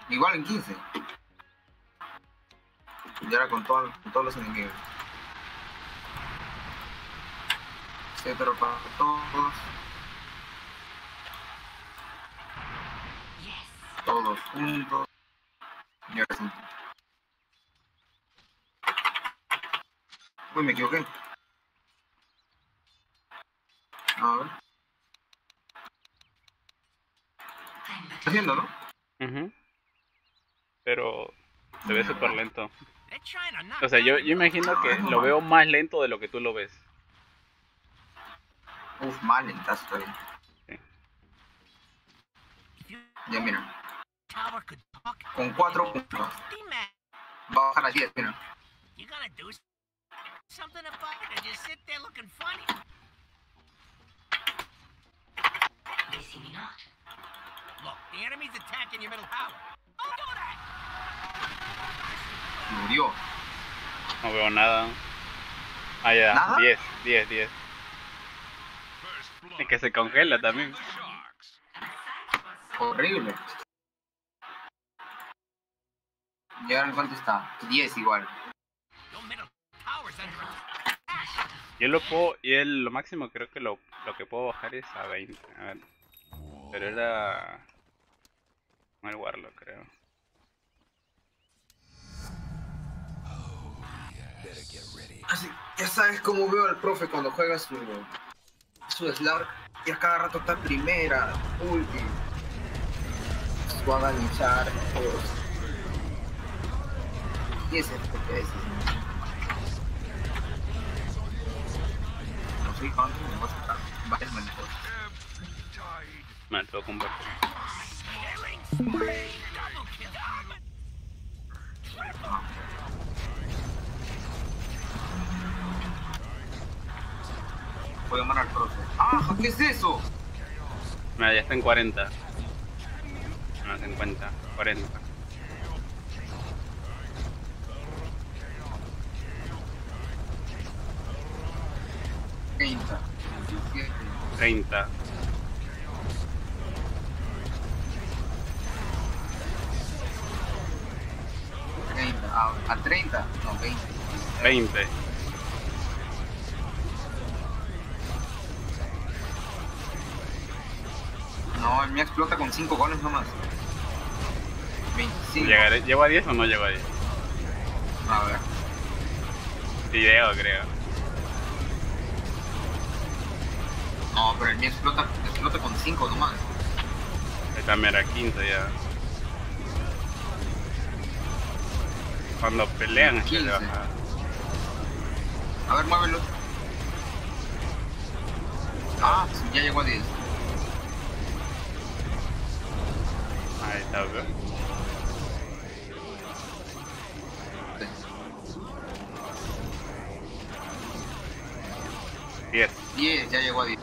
Igual en 15. Y ahora con, todo- con todos los enemigos. Cetro para todos. Todos juntos. Y ahora Uy, me equivoqué. A ver. ¿Estás viendo, no? Ujú. Pero se ve súper lento. O sea, yo, yo imagino que lo veo más lento de lo que tú lo ves. Uf, mal lentazo todavía. Sí. Ya, mira. Con 4 puntos. Va a bajar a 10, mira. Something about it, just sit there looking funny. They see me not. Look, the enemy's attacking your middle tower. Don't do that! Murió. No veo nada. Ah, ya, ¿Nada? 10, 10, 10. Es que se congela también. Horrible. ¿Y ahora en cuánto está? 10 igual. Yo lo puedo, y el, lo máximo creo que lo, lo que puedo bajar es a 20. A ver. Pero era... El Warlock, creo. Así, ya sabes cómo veo al profe cuando juega su, su Slark y a cada rato está primera, ulti. Su aganizar, todos. Y ese No sé cuánto me va a manejos. Me convertir. Voy a llamar al profe. ¡Ah! ¿Qué es eso? Mira, ya está en 40. No, 50, 40. Treinta. 17. 30. Treinta. Ah, a 30. No, 20. 20. No, el mío explota con 5 goles nomás. 25. ¿Llegaré, ¿Llego a 10 o no llego a 10? A ver. Sí, llego, creo. Pero el mío explota, explota con 5 nomás. Esta mera 15 ya. Cuando pelean es que le 15. baja. A ver, muévelo. Ah, sí, ya llegó a 10. Ahí está, bro. Diez. 10, ya llegó a 10.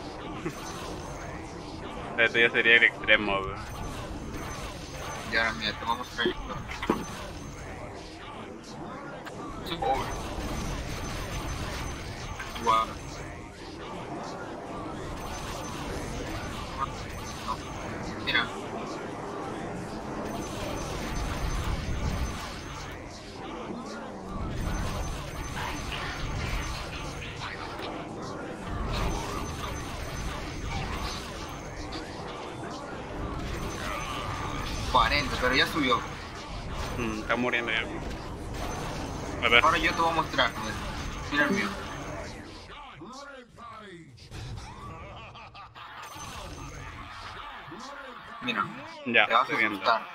Esto ya sería el extremo, bro. Ya, mira, te vamos a ya, te vas a estoy viendo. asustar.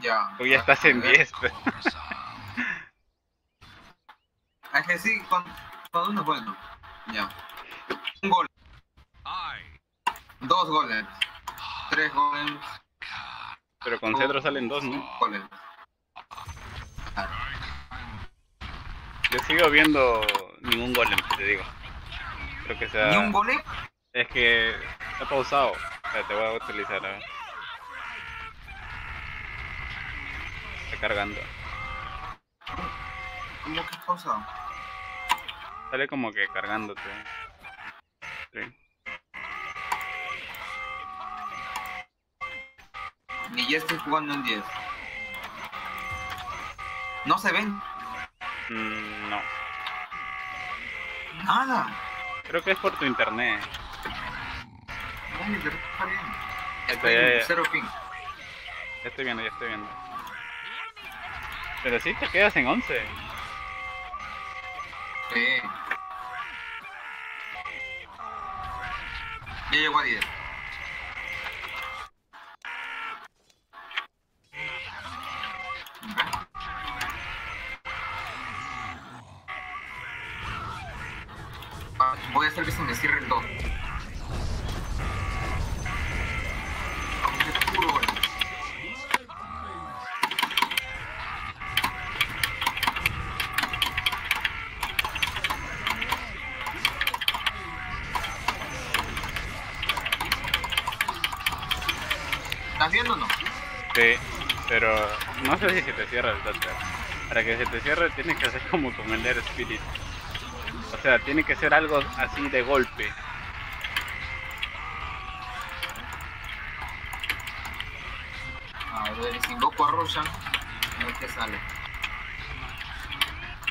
Ya. Tú ya estás en A ver. 10, bro. Es que sí, cuando, cuando uno es bueno. Ya. Un gol. Dos goles. Tres goles. Pero con cetro salen dos, ¿no? goles. Yo sigo viendo ningún golem, te digo. Creo que sea... ¿Ni un golem? Es que he pausado. O sea, te voy a utilizar a ver. Está cargando. ¿Cómo que cosa? Sale como que cargándote. Sí. Ni ya estoy jugando en 10. No se ven Mm, no. nada. Creo que es por tu internet. Mi internet está bien. Estoy en cero ping. Ya estoy viendo, ya estoy viendo. Pero sí te quedas en 11. Sí. Ya llegó a 10. Ah, Voy a hacer que se me cierren dos. Aunque es puro gol. ¿Estás viendo o no? Sí, pero no sé si se te cierra el. Para que se te cierre tienes que hacer como con el Air Spirit. O sea, tiene que ser algo así de golpe. A ver, si invoco a Roshan, a ver qué sale.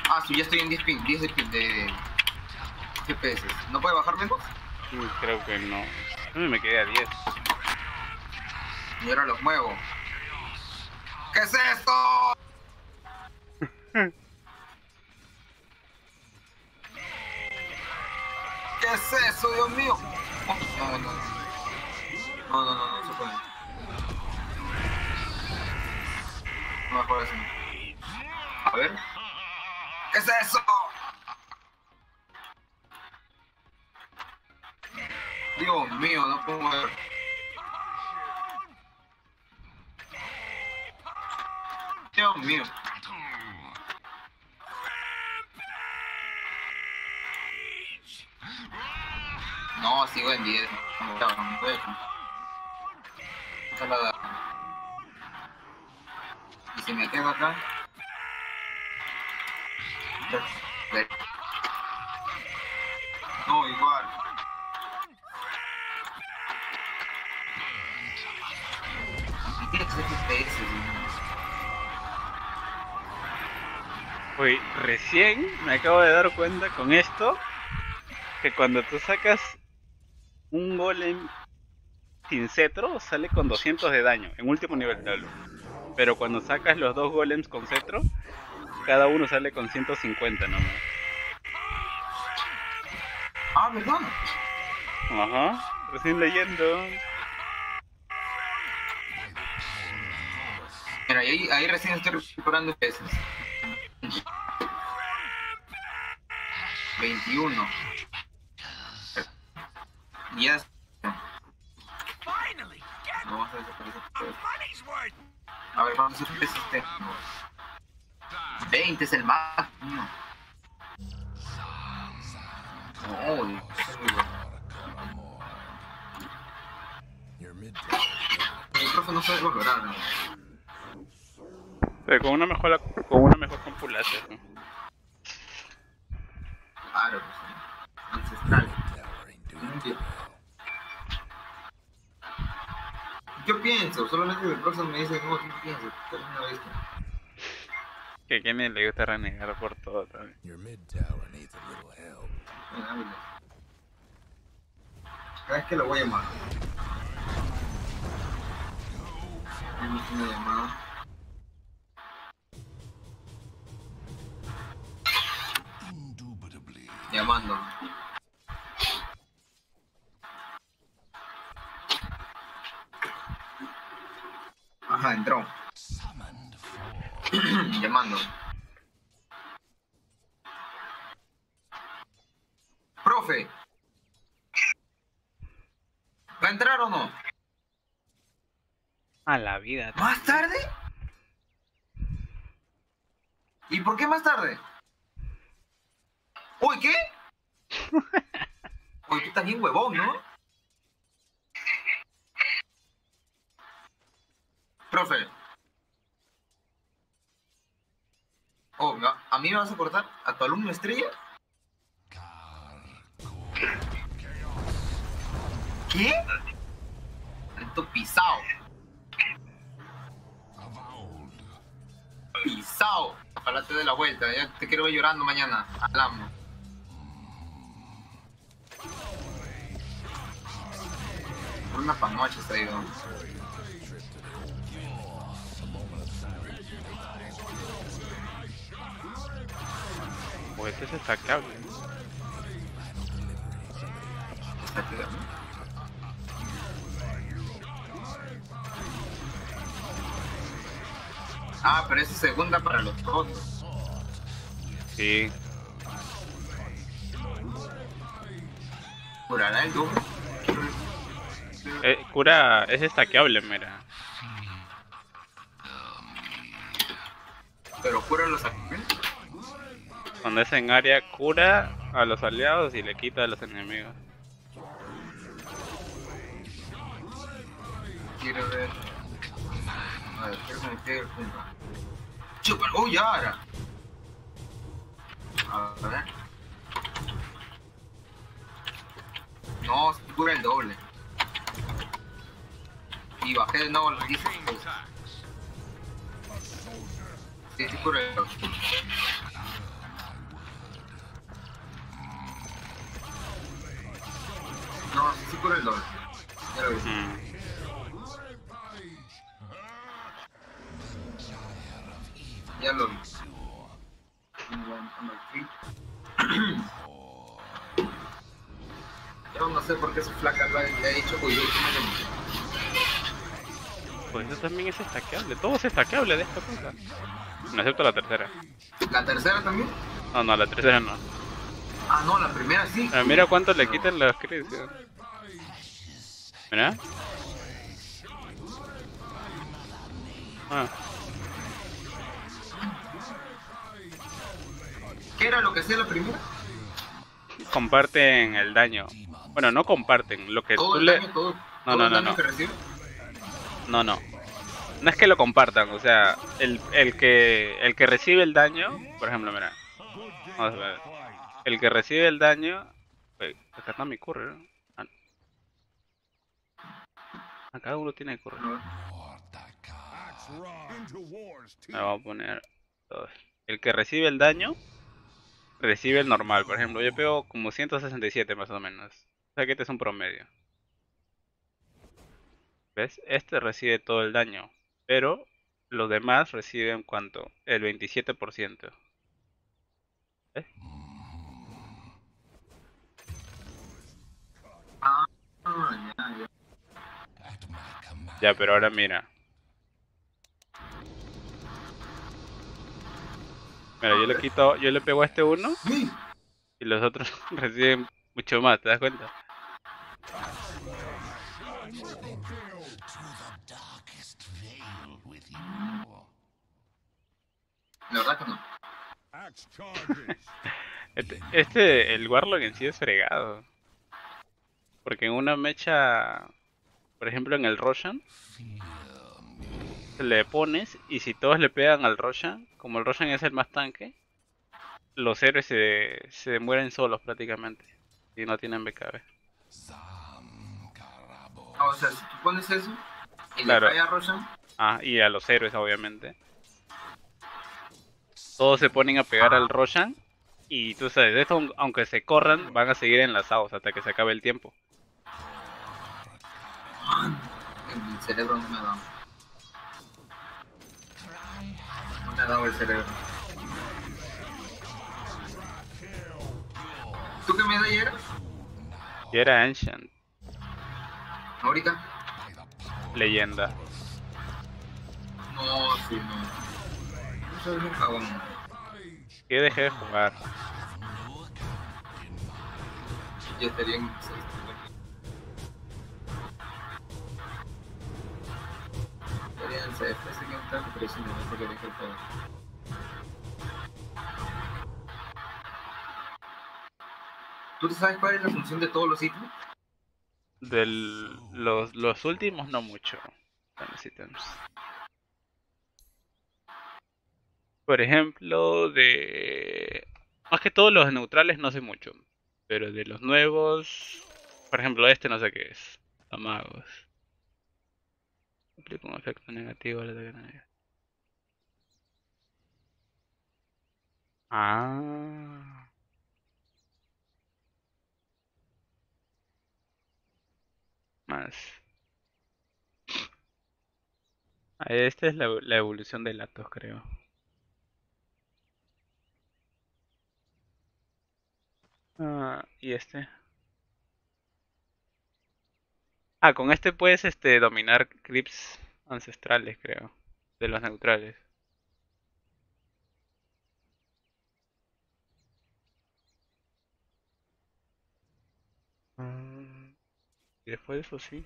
Ah, sí, ya estoy en 10 ping, 10 de, ping de FPS. ¿No puede bajar menos? Mm, Creo que no. A mí me quedé a 10. Y ahora los muevo. ¿Qué es esto? ¿Qué es eso, Dios mío? No, no, no. No, no, no, no se puede. No mejor así. A ver. ¿Qué es eso? Dios mío, no puedo mover. No, sigo en 10. No, no puedo. Esta la- Y si me quedo acá. No, igual ser FPS, ¿no? Uy, recién me acabo de dar cuenta con esto que cuando tú sacas un golem sin cetro sale con 200 de daño en último nivel de tablo. Pero cuando sacas los dos golems con cetro, cada uno sale con 150 nomás. Ah, ¿verdad? Ajá, recién leyendo. Mira, ahí, ahí recién estoy recuperando pesos. 21. Ya. Finally, get Vamos a desaparecer. A ver, ¿cuántos FPS tengo? 20 es el máximo. Oh, Dios micrófono sabe valorar. ¿no? Pero con una mejor con una mejor compulación. ¿no? Claro, pues. Yo pienso, solamente el próximo me dice, no, ¿qué piensas? ¿Qué una vez? Que a Kenny le gusta renegar por todo también. Your mid tower needs a little help. Cada vez que lo voy a llamar. Tenemos una llamada. Llamando. Ajá, entró. Llamando. Profe. ¿Va a entrar o no? A la vida. ¿Más tarde? ¿Y por qué más tarde? Uy, ¿qué? Uy, tú estás huevón, ¿no? Profe. Oh, ¿me va- ¿a mí me vas a cortar? ¿A tu alumno estrella? ¿Qué? Alto pisado. Pisado. Ojalá te dé la vuelta. Ya te quiero ver llorando mañana. Hablamos. Por una panoche está ahí, ¿no? Pues este es ¿no? Ah, pero es segunda para los otros. Sí. ¿Curará el doble? Eh, cura es destaqueable, mira. Pero cura los alimentos. Cuando es en área, cura a los aliados y le quita a los enemigos. Quiero ver. A ver, quiero que me pegue el punto. Chupa, oh, ya ahora. A ver. No, cura el doble. Y bajé de nuevo los 10 segundos. Sí. No, sí, el. Ya lo vi. Mm. Ya lo vi. Yo no sé por qué su flaca lo ha uy, Pues eso también es destaqueable. Todo es destaqueable de esta cosa. No, excepto la tercera. ¿La tercera también? No, no, la tercera no. Ah, no, la primera sí. Ah, mira cuánto le quitan los crits. Mira. Ah, ¿Qué era lo que hacía la primera? comparten el daño. Bueno, no comparten. Lo que Todo tú el le. daño, todo, No, todo no, el no, daño no. que recibe. No, no. No es que lo compartan, o sea, el, el que el que recibe el daño, por ejemplo, mira. Vamos a ver. El que recibe el daño. Acá está mi curry, ¿no? Ah. Ah, uno tiene curry. Me voy a poner. El que recibe el daño recibe el normal. Por ejemplo, yo pego como 167 más o menos. O sea que este es un promedio. ¿Ves? Este recibe todo el daño. Pero los demás reciben cuánto? El 27%. ¿Ves? Ah, ya, ya. Ya, pero ahora mira. Mira, yo le quito, yo le pego a este uno y los otros reciben mucho más, ¿te das cuenta? La verdad que no. Este, este, el Warlock en sí es fregado. Porque en una mecha, por ejemplo en el Roshan, le pones y si todos le pegan al Roshan, como el Roshan es el más tanque, los héroes se, se mueren solos prácticamente. Y no tienen BKB. Ah, o sea, si tú pones eso y Claro. le cae a Roshan, Ah, y a los héroes obviamente. Todos se ponen a pegar al Roshan. Y tú sabes, de esto, aunque se corran, van a seguir enlazados hasta que se acabe el tiempo. el cerebro no me ha dado. No me ha dado el cerebro. ¿Tú qué medalla eras? Y era Ancient, Ahorita. leyenda. No, sí, no. Soy un cagón. Que dejé de jugar. Yo estaría en. Estaría en así que está pero sí, no sé qué dejé el juego. ¿Tú sabes cuál es la función de todos los ítems? Del, los, los últimos no mucho. Los ítems. Por ejemplo, de... Más que todos los neutrales no sé mucho. Pero de los nuevos... Por ejemplo, este no sé qué es. Amagos. Aplica un efecto negativo al ataque enemigo. Ah. Más. Esta es la, la evolución de Latos, creo. Ah, y este. Ah, con este puedes este dominar creeps ancestrales, creo, de los neutrales. Mm, Y después de eso sí.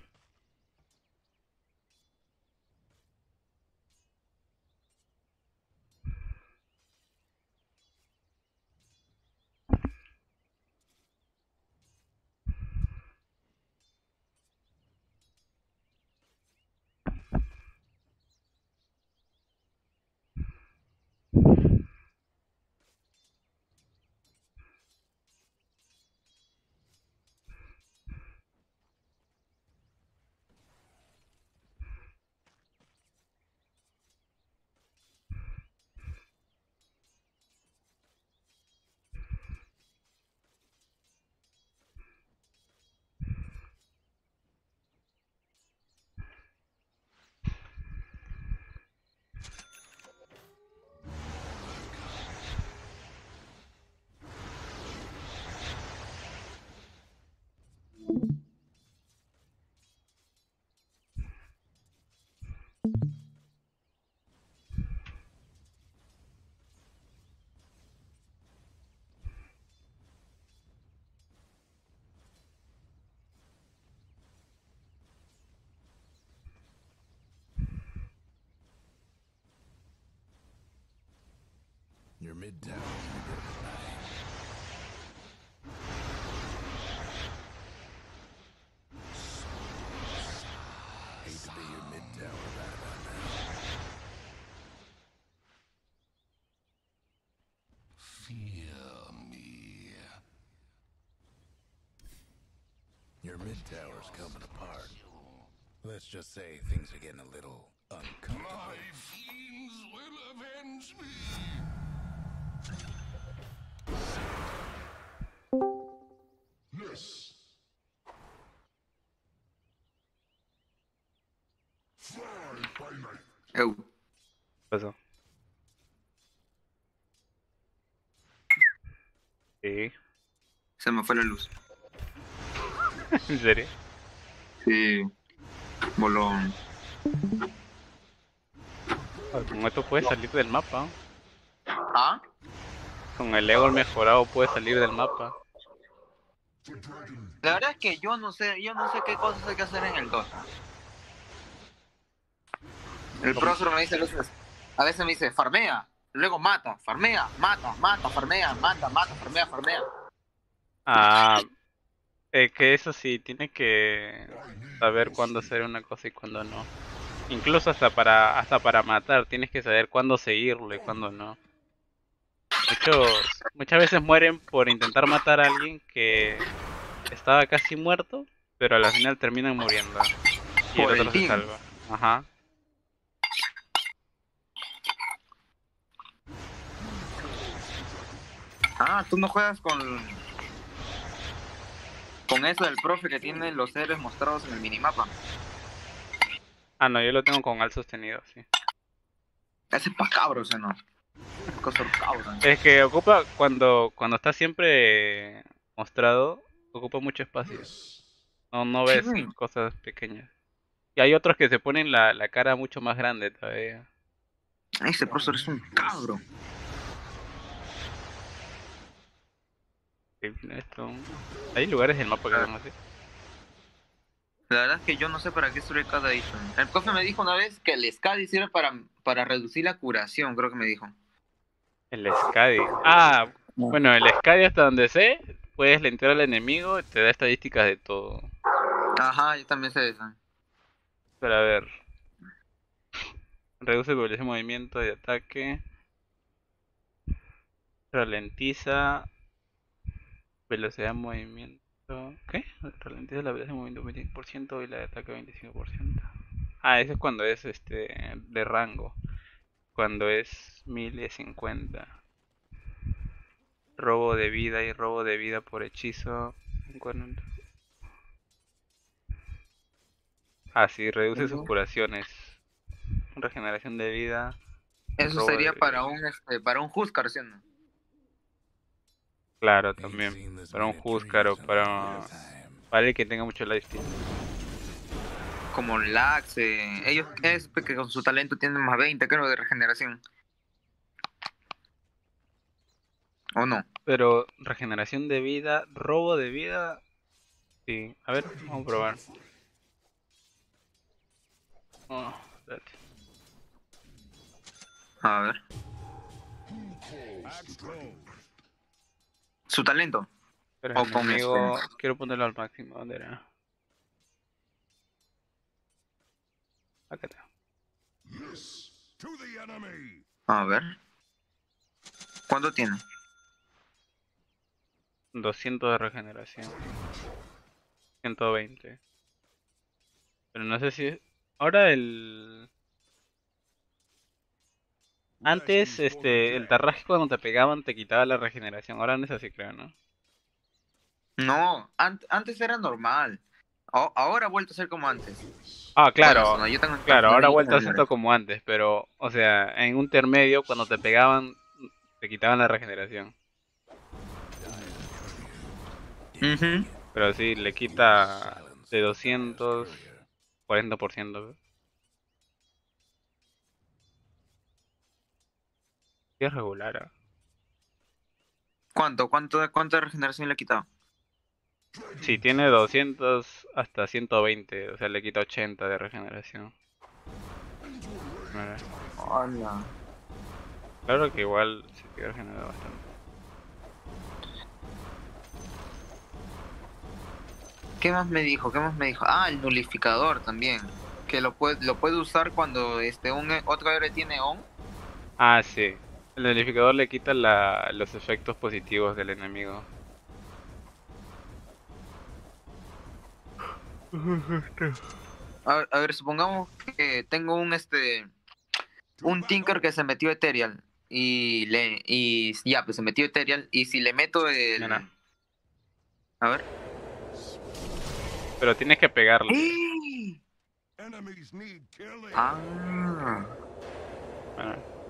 Near Midtown. Your mid-tower's coming apart. Let's just say things are getting a little uncomfortable. Se me fue la luz. ¿en serio? Sí. Bolón. Con esto puedes salir del mapa. ¿Ah? Con el ego mejorado puedes salir del mapa. La verdad es que yo no sé, yo no sé qué cosas hay que hacer en el 2. El profesor me dice, a veces- a veces me dice, farmea, luego mata, farmea, mata, mata, farmea, mata, mata, farmea, farmea. Ah, es que eso sí, tienes que saber cuándo hacer una cosa y cuándo no. Incluso hasta para hasta para matar, tienes que saber cuándo seguirlo y cuándo no. Muchos, muchas veces mueren por intentar matar a alguien que estaba casi muerto, pero al final terminan muriendo. Y el Por el otro se salva. Ajá. Ah, tú no juegas con... Con eso del profe que tiene los héroes mostrados en el minimapa. Ah, no, yo lo tengo con al sostenido, sí. Ese es pa' cabros, ¿o no? Es que ocupa, cuando, cuando está siempre mostrado, ocupa mucho espacio. No, no ves Sí. cosas pequeñas. Y hay otros que se ponen la, la cara mucho más grande todavía. Ese profesor es un cabro. Esto- Hay lugares del mapa que son así. La verdad es que yo no sé para qué sirve cada ítem. El profe me dijo una vez que el Scadi sirve para, para reducir la curación, creo que me dijo. El Scadi. Ah, bueno, el Scadi hasta donde sé, puedes lentear al enemigo y te da estadísticas de todo. Ajá, yo también sé eso. Pero a ver. Reduce velocidad de movimiento y de ataque. Ralentiza. Velocidad de movimiento. ¿Qué? Ralentiza la velocidad de movimiento 25% y la de ataque 25%. Ah, ese es cuando es este de rango. Cuando es 1050. Robo de vida y robo de vida por hechizo. en 40. Ah, sí, reduce sus curaciones. Regeneración de vida. Eso sería de- para un este, para un Huskar, ¿sí? Claro, también. Para un Húscaro, para, para el que tenga mucho lifesteal. Como Lax, eh, ellos es que con su talento tienen más 20, creo, de regeneración. ¿O no? Pero regeneración de vida, robo de vida. Sí, a ver, vamos a probar. Oh, espérate. A ver. Su talento. Pero O con enemigo, este- quiero ponerlo al máximo. ¿Dónde era? Acá está. A ver. ¿Cuánto tiene? 200 de regeneración. 120. Pero no sé si... Ahora el... Antes, este, el tarraje cuando te pegaban te quitaba la regeneración. Ahora no es así, creo, ¿no? No, an- antes era normal. Ahora ha vuelto a ser como antes. Ah, claro. Bueno, yo tengo- Claro, ahora ha vuelto a ser como antes, pero, o sea, en un intermedio, cuando te pegaban, te quitaban la regeneración. Ujú. Pero sí, le quita de 200, 40%. Es regular. ¿ah? ¿Cuánto? ¿Cuánto, ¿Cuánto de regeneración le ha quitado? Sí, tiene 200 hasta 120, o sea, le quita 80 de regeneración. Mira, Hola. Claro que igual se sigue regenerando bastante. ¿Qué más me dijo? ¿Qué más me dijo? Ah, el nulificador también. Que lo puede, lo puede usar cuando este un otro héroe tiene on. Ah, sí. El nullificador le quita la, los efectos positivos del enemigo. A ver, a ver, supongamos que tengo un este un Tinker que se metió Ethereal y le y ya pues se metió Ethereal y si le meto el a ver Pero tienes que pegarle. Enemies need killing. ah Bueno.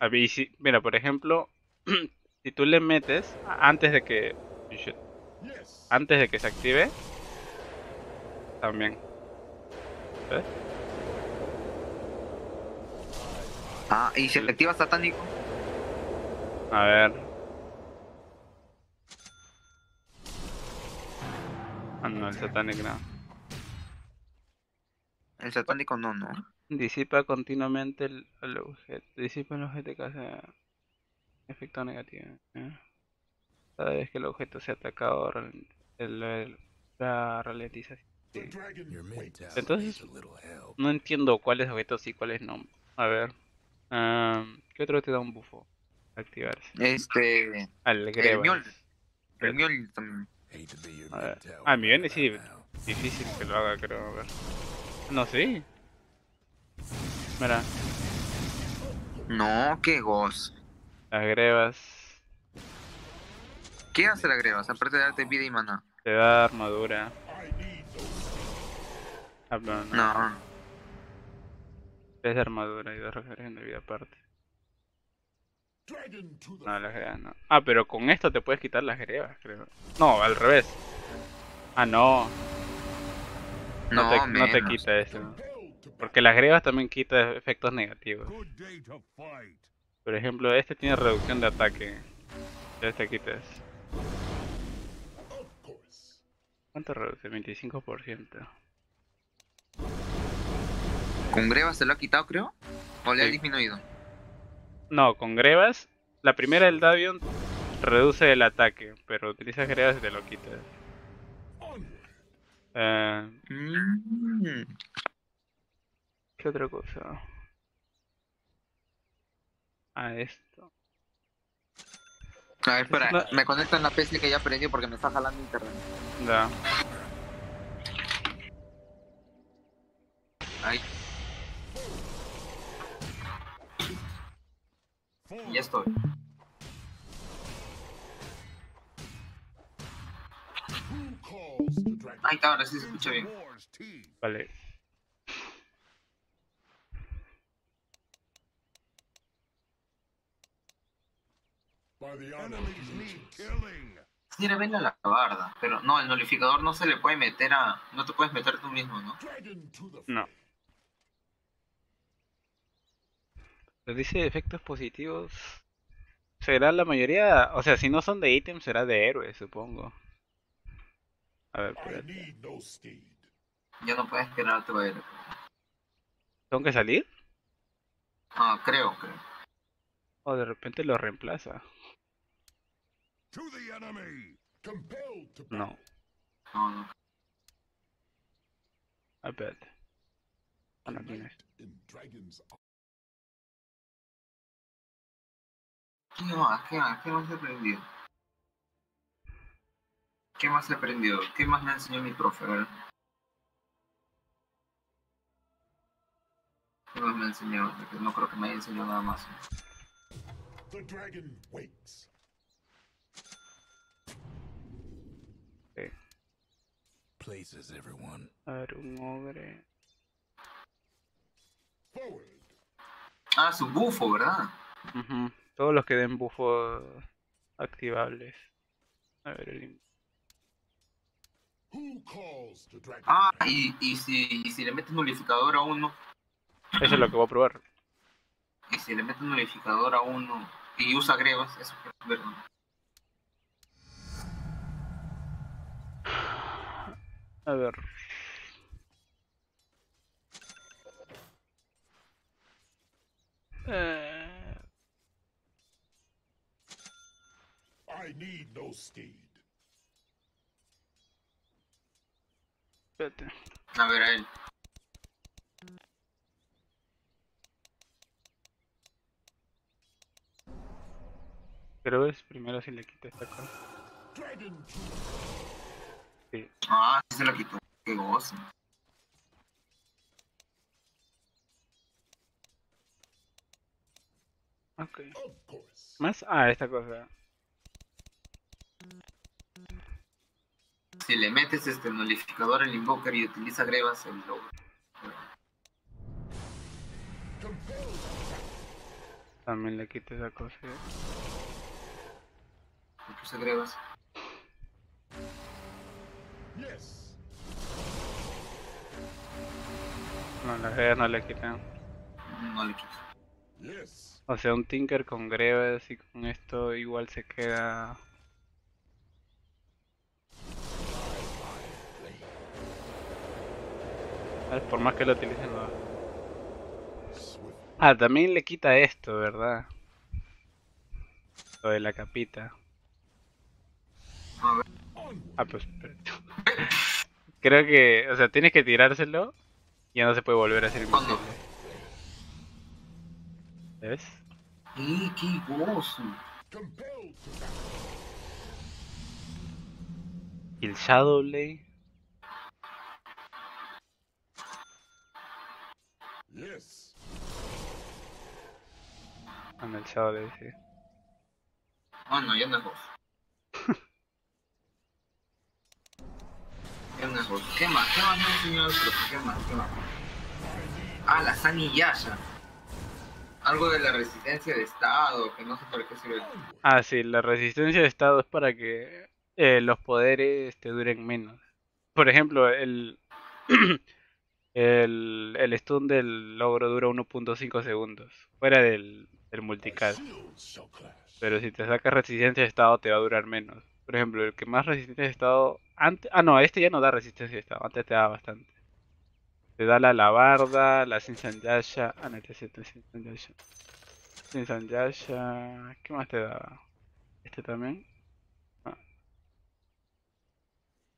A si- mira, por ejemplo, si tú le metes antes de que antes de que se active, también. ¿Ves? ah y se activa satánico A ver. Ah, no, el Satanic no. el satánico no no Disipa continuamente el, el objeto. Disipa el objeto que causa efecto negativo. ¿eh? Cada vez que el objeto sea atacado, el, el- la ralentización. sí. Entonces, no entiendo cuáles objetos sí y cuáles no. A ver. am, ¿Qué otro te da un bufo? Activarse. este Al el. Mjolnir el también A ver. Ah, mi N sí. Difícil que lo haga, creo. A ver. No, sí. Mira, no qué goz las grebas ¿qué hace la grebas aparte de darte vida y mana? te da armadura. Ah, no, no. Es de armadura y dos regeneración de vida aparte. No, las grebas no. Ah, pero con esto te puedes quitar las grebas, creo. No, al revés. Ah, no. No, no te, no te quita eso. Porque las grebas también quita efectos negativos. Por ejemplo, este tiene reducción de ataque. Este quita eso. ¿Cuánto reduce? 25%. con grebas se lo ha quitado creo o le ha disminuido No, con grebas, la primera del Davion reduce el ataque, pero utilizas grebas y te lo quitas. Mm. ¿Qué otra cosa? Ah, esto. A ver, espera, No. me conecto en la PC que ya aprendí porque me está jalando internet. Da. Ahí, ya estoy. Ahí está, ahora sí se escucha bien. Vale. By the enemies need killing. Sí, era bien la barda, pero no, el nullificador no se le puede meter a... No te puedes meter tú mismo, ¿no? No. Les dice efectos positivos. Será la mayoría, o sea, si no son de ítems, será de héroes, supongo. A ver, I espérate. Ya no puedes quedarte a ver. ¿Tengo que salir? Ah, creo, creo. O de repente lo reemplaza. To the enemy. Compelled to No. No, no. Ah, espérate. Ah, no, tiene esto. in dragon's ¿Qué más? ¿Qué más? ¿Qué más he aprendido? ¿Qué más he aprendido? ¿Qué más me enseñó mi profe? A ver. ¿Qué más me enseñó? Porque no creo que me haya enseñado nada más. The dragon wakes. Ok. Places everyone. A ver, un ogre. Forward. Ah, su bufo, ¿verdad? Ujú. Todos los que den bufos activables. A ver, el... Ah, y, y, si, y si le metes nulificador a uno, Eso es lo que voy a probar. y si le metes nulificador a uno y usa grebas, eso es verdad. A ver. Eh. I need no steed. Espérate. A ver a él. Pero es primero si le quita esta cosa. Sí. Ah, sí se la quitó. Qué gozo. Ok. Más. Ah, esta cosa. Si le metes este nulificador al invoker y utiliza grebas, el logo. También le quita esa cosa. Le puse grebas. No, las gregas no le quitan. No le quito. O sea, un Tinker con greves y con esto igual se queda. A ver, por más que lo utilicen no. Ah, también le quita esto, ¿verdad? Lo de la capita. Ah, pues. Creo que, o sea, tienes que tirárselo y ya no se puede volver a hacer invisible. ¿Ves? ¡Eh, qué gozo! Y el Shadow Blade. Ah, no, el Shadow Blade, sí. Ah, no, ya no es gozo. ¿Qué más? ¿Qué más me el profe? ¿Qué más? ¿Qué más? Ah, la Sani Yasha. Algo de la resistencia de estado, que no sé para qué sirve. Ah, sí, la resistencia de estado es para que eh, los poderes te duren menos. Por ejemplo, el, el, el stun del logro dura 1.5 segundos, fuera del, del multicast. Pero si te sacas resistencia de estado te va a durar menos. Por ejemplo, el que más resistencia de estado... Ah, no, este ya no da resistencia antes te daba bastante. Te da la alabarda, la Sinsanyasha. Ah, no, este es este Sinsanyasha. Sinsanyasha. ¿Qué más te da? Este también. Ah.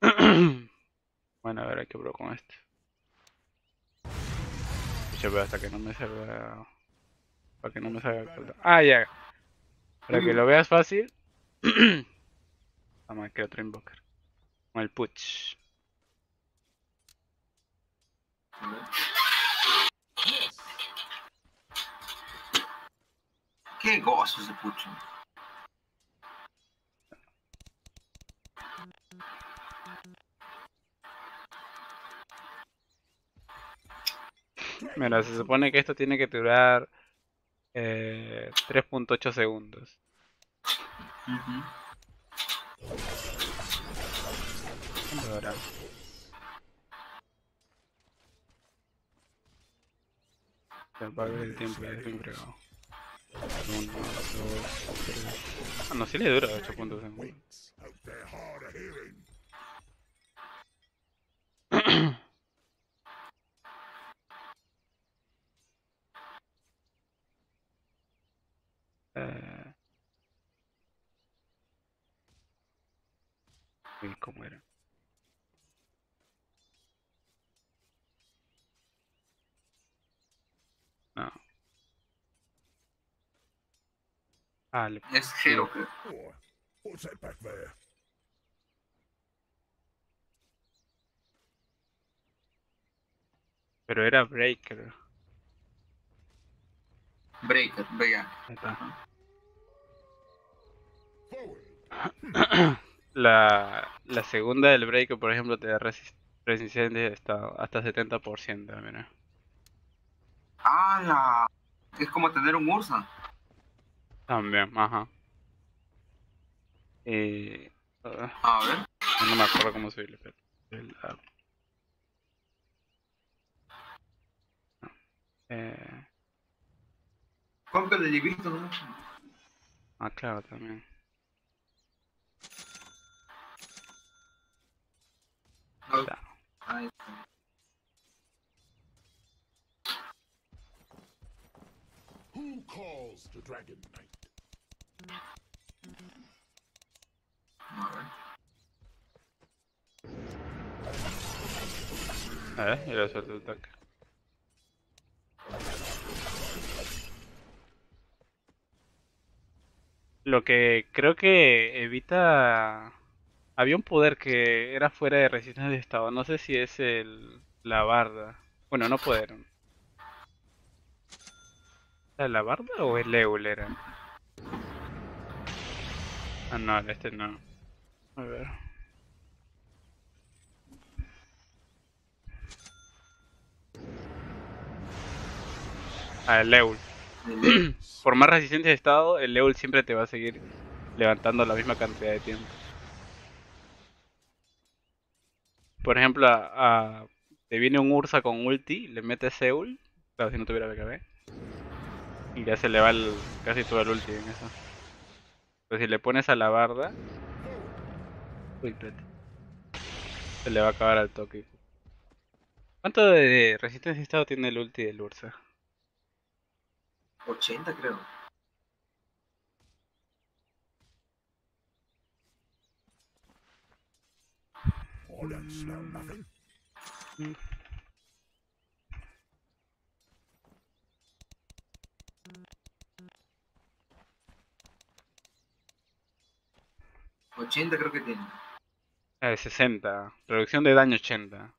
bueno, a ver, hay que probar con este. Yo veo hasta que no me salga. Para que no me salga. Ah, ya. Para que lo veas fácil. Vamos que otro invoker. Con el Puch. Qué gozo ese pucho. Mira, se supone que esto tiene que durar eh, 3.8 segundos. ¿Cuánto durará? Se ver el tiempo ya es bien fregado. Uno, dos, tres. Ah, no, sí le dura 8 puntos segundos. Eh... uy, ¿Cómo era? No. Ah, le... Es Hero, creo. What's that back there? Pero era Breaker. Breaker, vea. La, la segunda del Breaker, por ejemplo, te da resis- resistencia estado hasta 70%, mira. ¡Hala! Es como tener un Ursa. También, ajá. Y... ah, A ver. no me acuerdo cómo subirle, pero... el, ah, no. Eh, Compra el librito, ¿no? ah, claro, también. Ahí está. Who calls the Dragon Knight? Ver, y le suelto el toque. Lo que creo que evita... Había un poder que era fuera de resistencia de estado. No sé si es el... la barda. Bueno, no poder. ¿La la barda o el Eul era? Ah, no, este no. A ver. Ah, el Eul. Por más resistencia de estado, el Eul siempre te va a seguir levantando la misma cantidad de tiempo. Por ejemplo, te viene un Ursa con ulti, le metes Eul, claro, si no tuviera BKB, y ya se le va el- casi todo el ulti en eso. Pero si le pones a la barda, uy, espérate, se le va a acabar al toque. ¿Cuánto de resistencia de estado tiene el ulti del Ursa? 80 creo. Mm, 80 creo que tiene. Eh, 60. Reducción de daño 80.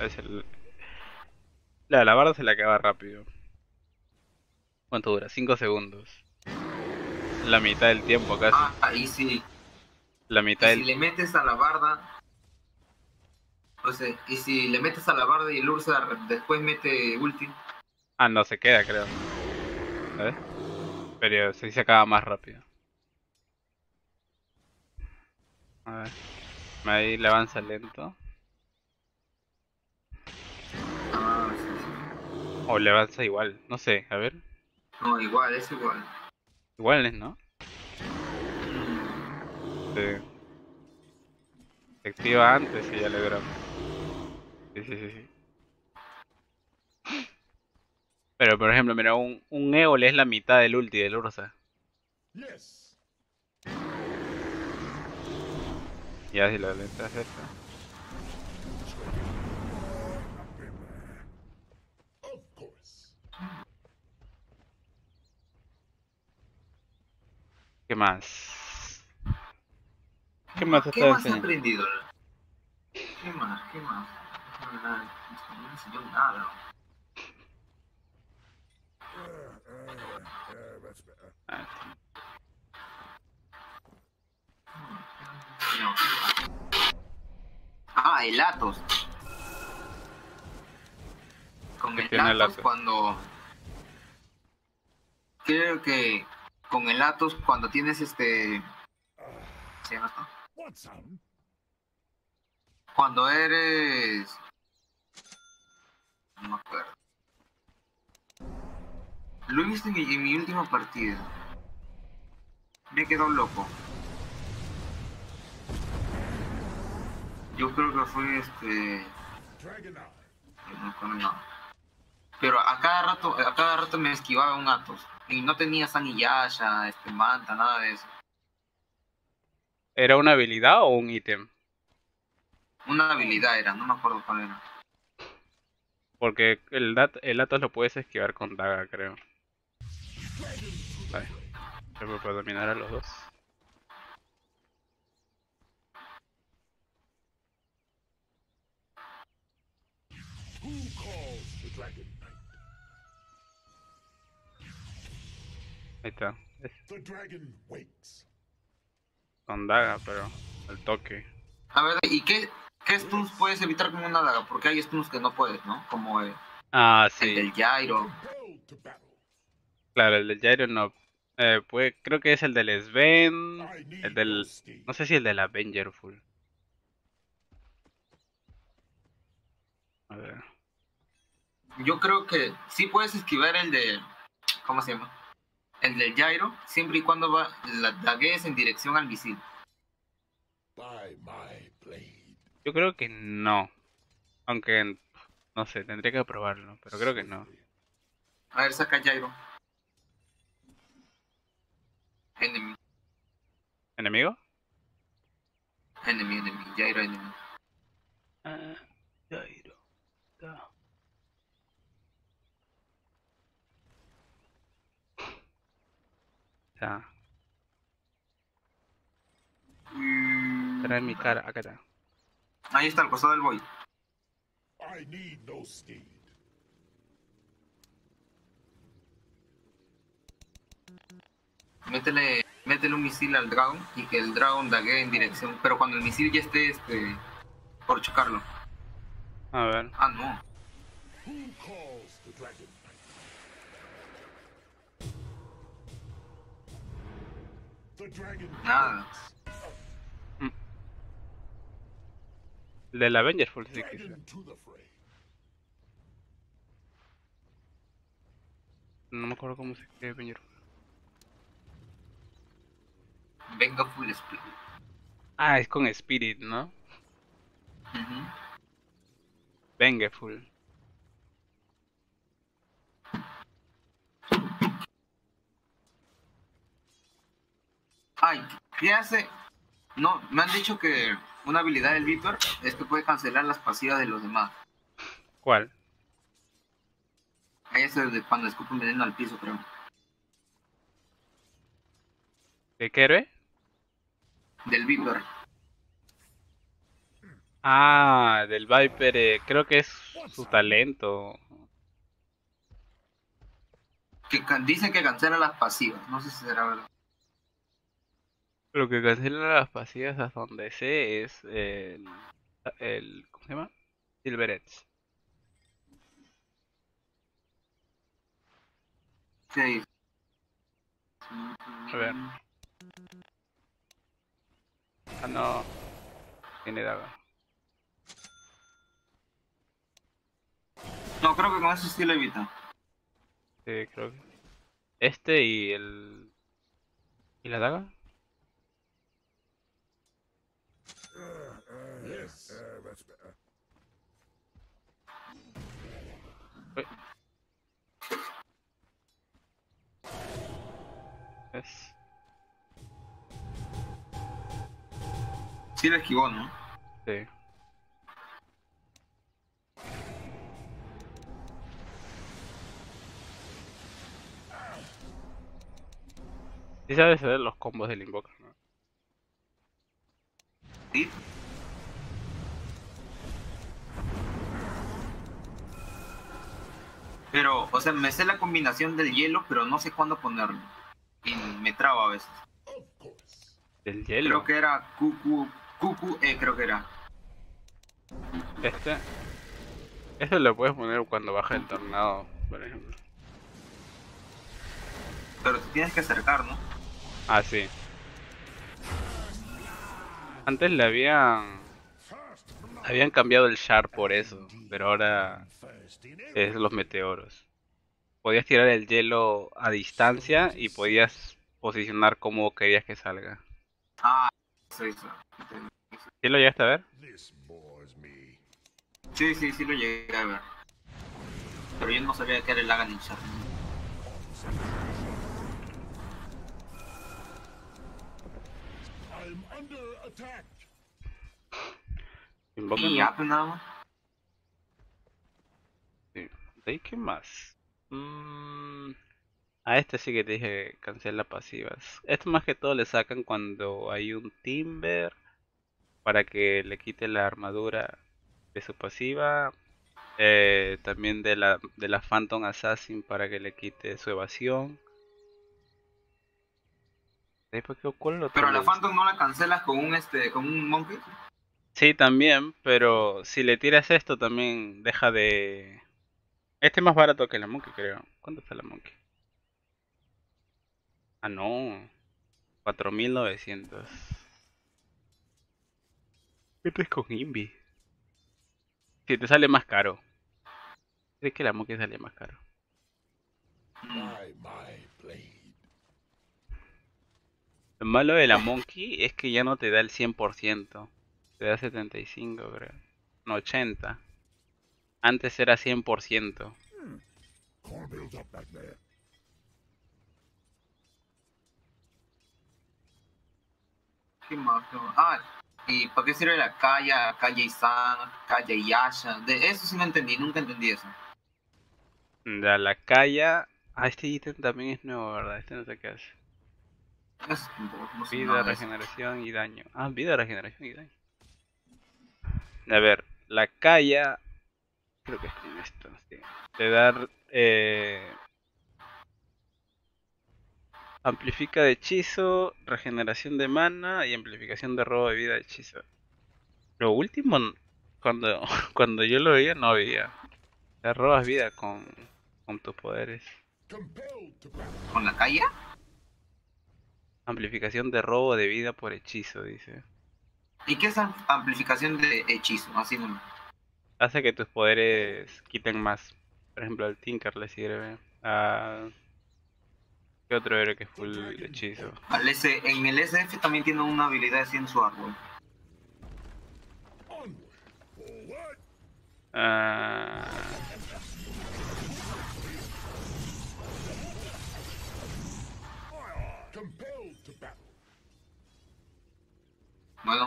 Es el... La alabarda se le acaba rápido. ¿Cuánto dura? 5 segundos. La mitad del tiempo casi. Ah, y si, La y mitad si del... le metes a la barda. O sea, y si le metes a la barda y el Ursa después mete ulti. Ah, no, se queda creo. ¿Sabes? Pero sí se acaba más rápido. A ver. Ahí le avanza lento. Ah. O le avanza igual. No sé, a ver. No, igual, es igual. Igual es, ¿no? Sí. Se activa antes y ya. Sí, sí, sí, sí. Pero por ejemplo, mira, un, un Eol es la mitad del ulti del Ursa. Yes. Ya si lo lenta. Of course. ¿Qué más? ¿Qué más ¿Qué más has aprendido? ¿Qué más? ¿Qué más? No, nada, no me enseñó nada. Uh, uh, uh, that's better. Ah, el Atos. Con ¿Qué el tiene el Atos Atos? cuando... Creo que con el Atos cuando tienes este... ¿Se llama esto? Cuando eres... No me acuerdo. Lo he visto en mi, en mi última partida. Me he quedado loco. Yo creo que fue este... No. Pero a cada rato, a cada rato me esquivaba un Atos. Y no tenía Saniyasha, este Manta, nada de eso. ¿Era una habilidad o un ítem? Una habilidad era, no me acuerdo cuál era. Porque el, el Atos lo puedes esquivar con daga, creo. Vale. Yo puedo dominar a los dos. Ahí está. Es con daga, pero al toque. A ver, ¿y qué, qué stuns puedes evitar con una daga? Porque hay stuns que no puedes, ¿no? Como el, Ah, el sí. del Gyro. Claro, el del Gyro no. Eh, pues, creo que es el del Sven. El del. No sé si el del Avengerful. A ver. Yo creo que sí puedes esquivar el de... ¿Cómo se llama? El del Gyro, siempre y cuando va, la dagues en dirección al misil. Yo creo que no. Aunque. No sé, tendría que probarlo. Pero creo que no. A ver, saca Gyro. Enemy, ¿Enemigo? enemy, enemy, Gyro, enemy. Ah, Gyro. Da. mi cara, acá está. Ahí está, al costado del boy. I need no steed. Métele, métele un misil al Dragon y que el Dragon dague en dirección. Pero cuando el misil ya esté este, por chocarlo. A ver. Ah, no. Nada. Del Avengers Full sí que. No me acuerdo cómo se escribe Avengers. Venga full speed. Ah, es con Spirit, ¿no? Ujú. Vengeful. Ay, ¿qué hace? No, me han dicho que una habilidad del Viper es que puede cancelar las pasivas de los demás. ¿Cuál? Ahí es de cuando escupen veneno al piso, creo. ¿De qué héroe? Del Viper. Ah, del Viper, eh, creo que es su talento. Que can- dice que cancela las pasivas. No sé si será verdad. Lo que cancela las pasivas hasta donde sé es el, el ¿cómo se llama? Silver Edge. ¿Qué dice? A ver. Ah, no. Tiene daga. No, creo que con eso sí lo evita. Sí, creo que. Este y el. ¿Y la daga? Better. Es. Sí lo esquivó, ¿no? Sí. Sí sabes hacer los combos del Invoker, ¿no? Sí. Pero, o sea, me sé la combinación del hielo, pero no sé cuándo ponerlo. Y me trabo a veces. Del hielo. Creo que era QQ, QQE, creo que era. Este. Este lo puedes poner cuando baja el tornado, por ejemplo. Pero te tienes que acercar, ¿no? Ah, sí. Antes le habían. Habían cambiado el Shard por eso, pero ahora es los meteoros. Podías tirar el hielo a distancia y podías posicionar como querías que salga. Ah, sí, sí. ¿Sí lo llegaste a ver? Sí, sí, sí lo llegué a ver. Pero yo no sabía que era el Agan Ninja. Invoca Y ya, pues nada más. Sí. ¿De ahí qué más? Mm, A este sí que te dije cancela pasivas. Esto más que todo le sacan cuando hay un Timber para que le quite la armadura de su pasiva. Eh, también de la, de la Phantom Assassin para que le quite su evasión. Después, ¿qué ocurre? Pero la Phantom no la cancelas con un este, con un Monkey. Sí, también, pero si le tiras esto también deja de... Este es más barato que la Monkey, creo. ¿Cuánto está la Monkey? Ah, no. 4900. Este es con Invi. Si te sale más caro. ¿Crees que la Monkey sale más caro? My blade. Lo malo de la Monkey es que ya no te da el 100%. Te da 75, creo. No, 80. Antes era 100%. Core build up back there. Ah, ¿y para qué sirve la Kaya, Kaya Isan, Kaya Yasha? De eso sí no entendí, nunca entendí eso. La, la Kaya. Ah, este ítem también es nuevo, ¿verdad? Este no sé qué hace. Es- no sé Vida, regeneración y daño. Ah, vida, regeneración y daño. A ver, la calla. Creo que está en esto. Sí. Te da. Eh, amplifica de hechizo, regeneración de mana y amplificación de robo de vida de hechizo. Lo último, cuando, cuando yo lo veía, no había. Te robas vida con, con tus poderes. ¿Con la calle? Amplificación de robo de vida por hechizo, dice. ¿Y qué es am- amplificación de hechizo? Así no. hace que tus poderes quiten más. Por ejemplo, al Tinker le sirve. A... ¿Qué otro héroe que es full hechizo? Al S, en el SF también tiene una habilidad así en su árbol. Ah, Bueno,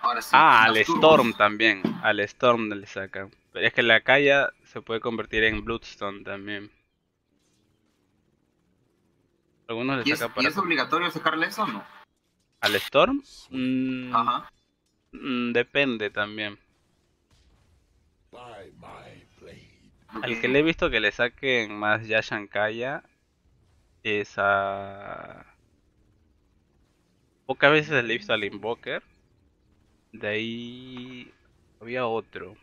ahora sí. ah, al turbos. Storm también. Al Storm le sacan. Pero es que la Kaya se puede convertir en Bloodstone también. Algunos ¿Y es, y obligatorio sacarle eso o no? ¿Al Storm? Mm, Ajá. mm, depende también. By my blade. Al que le he visto que le saquen más Yashan Kaya es a. Pocas veces le he visto al Invoker. De ahí. Había otro.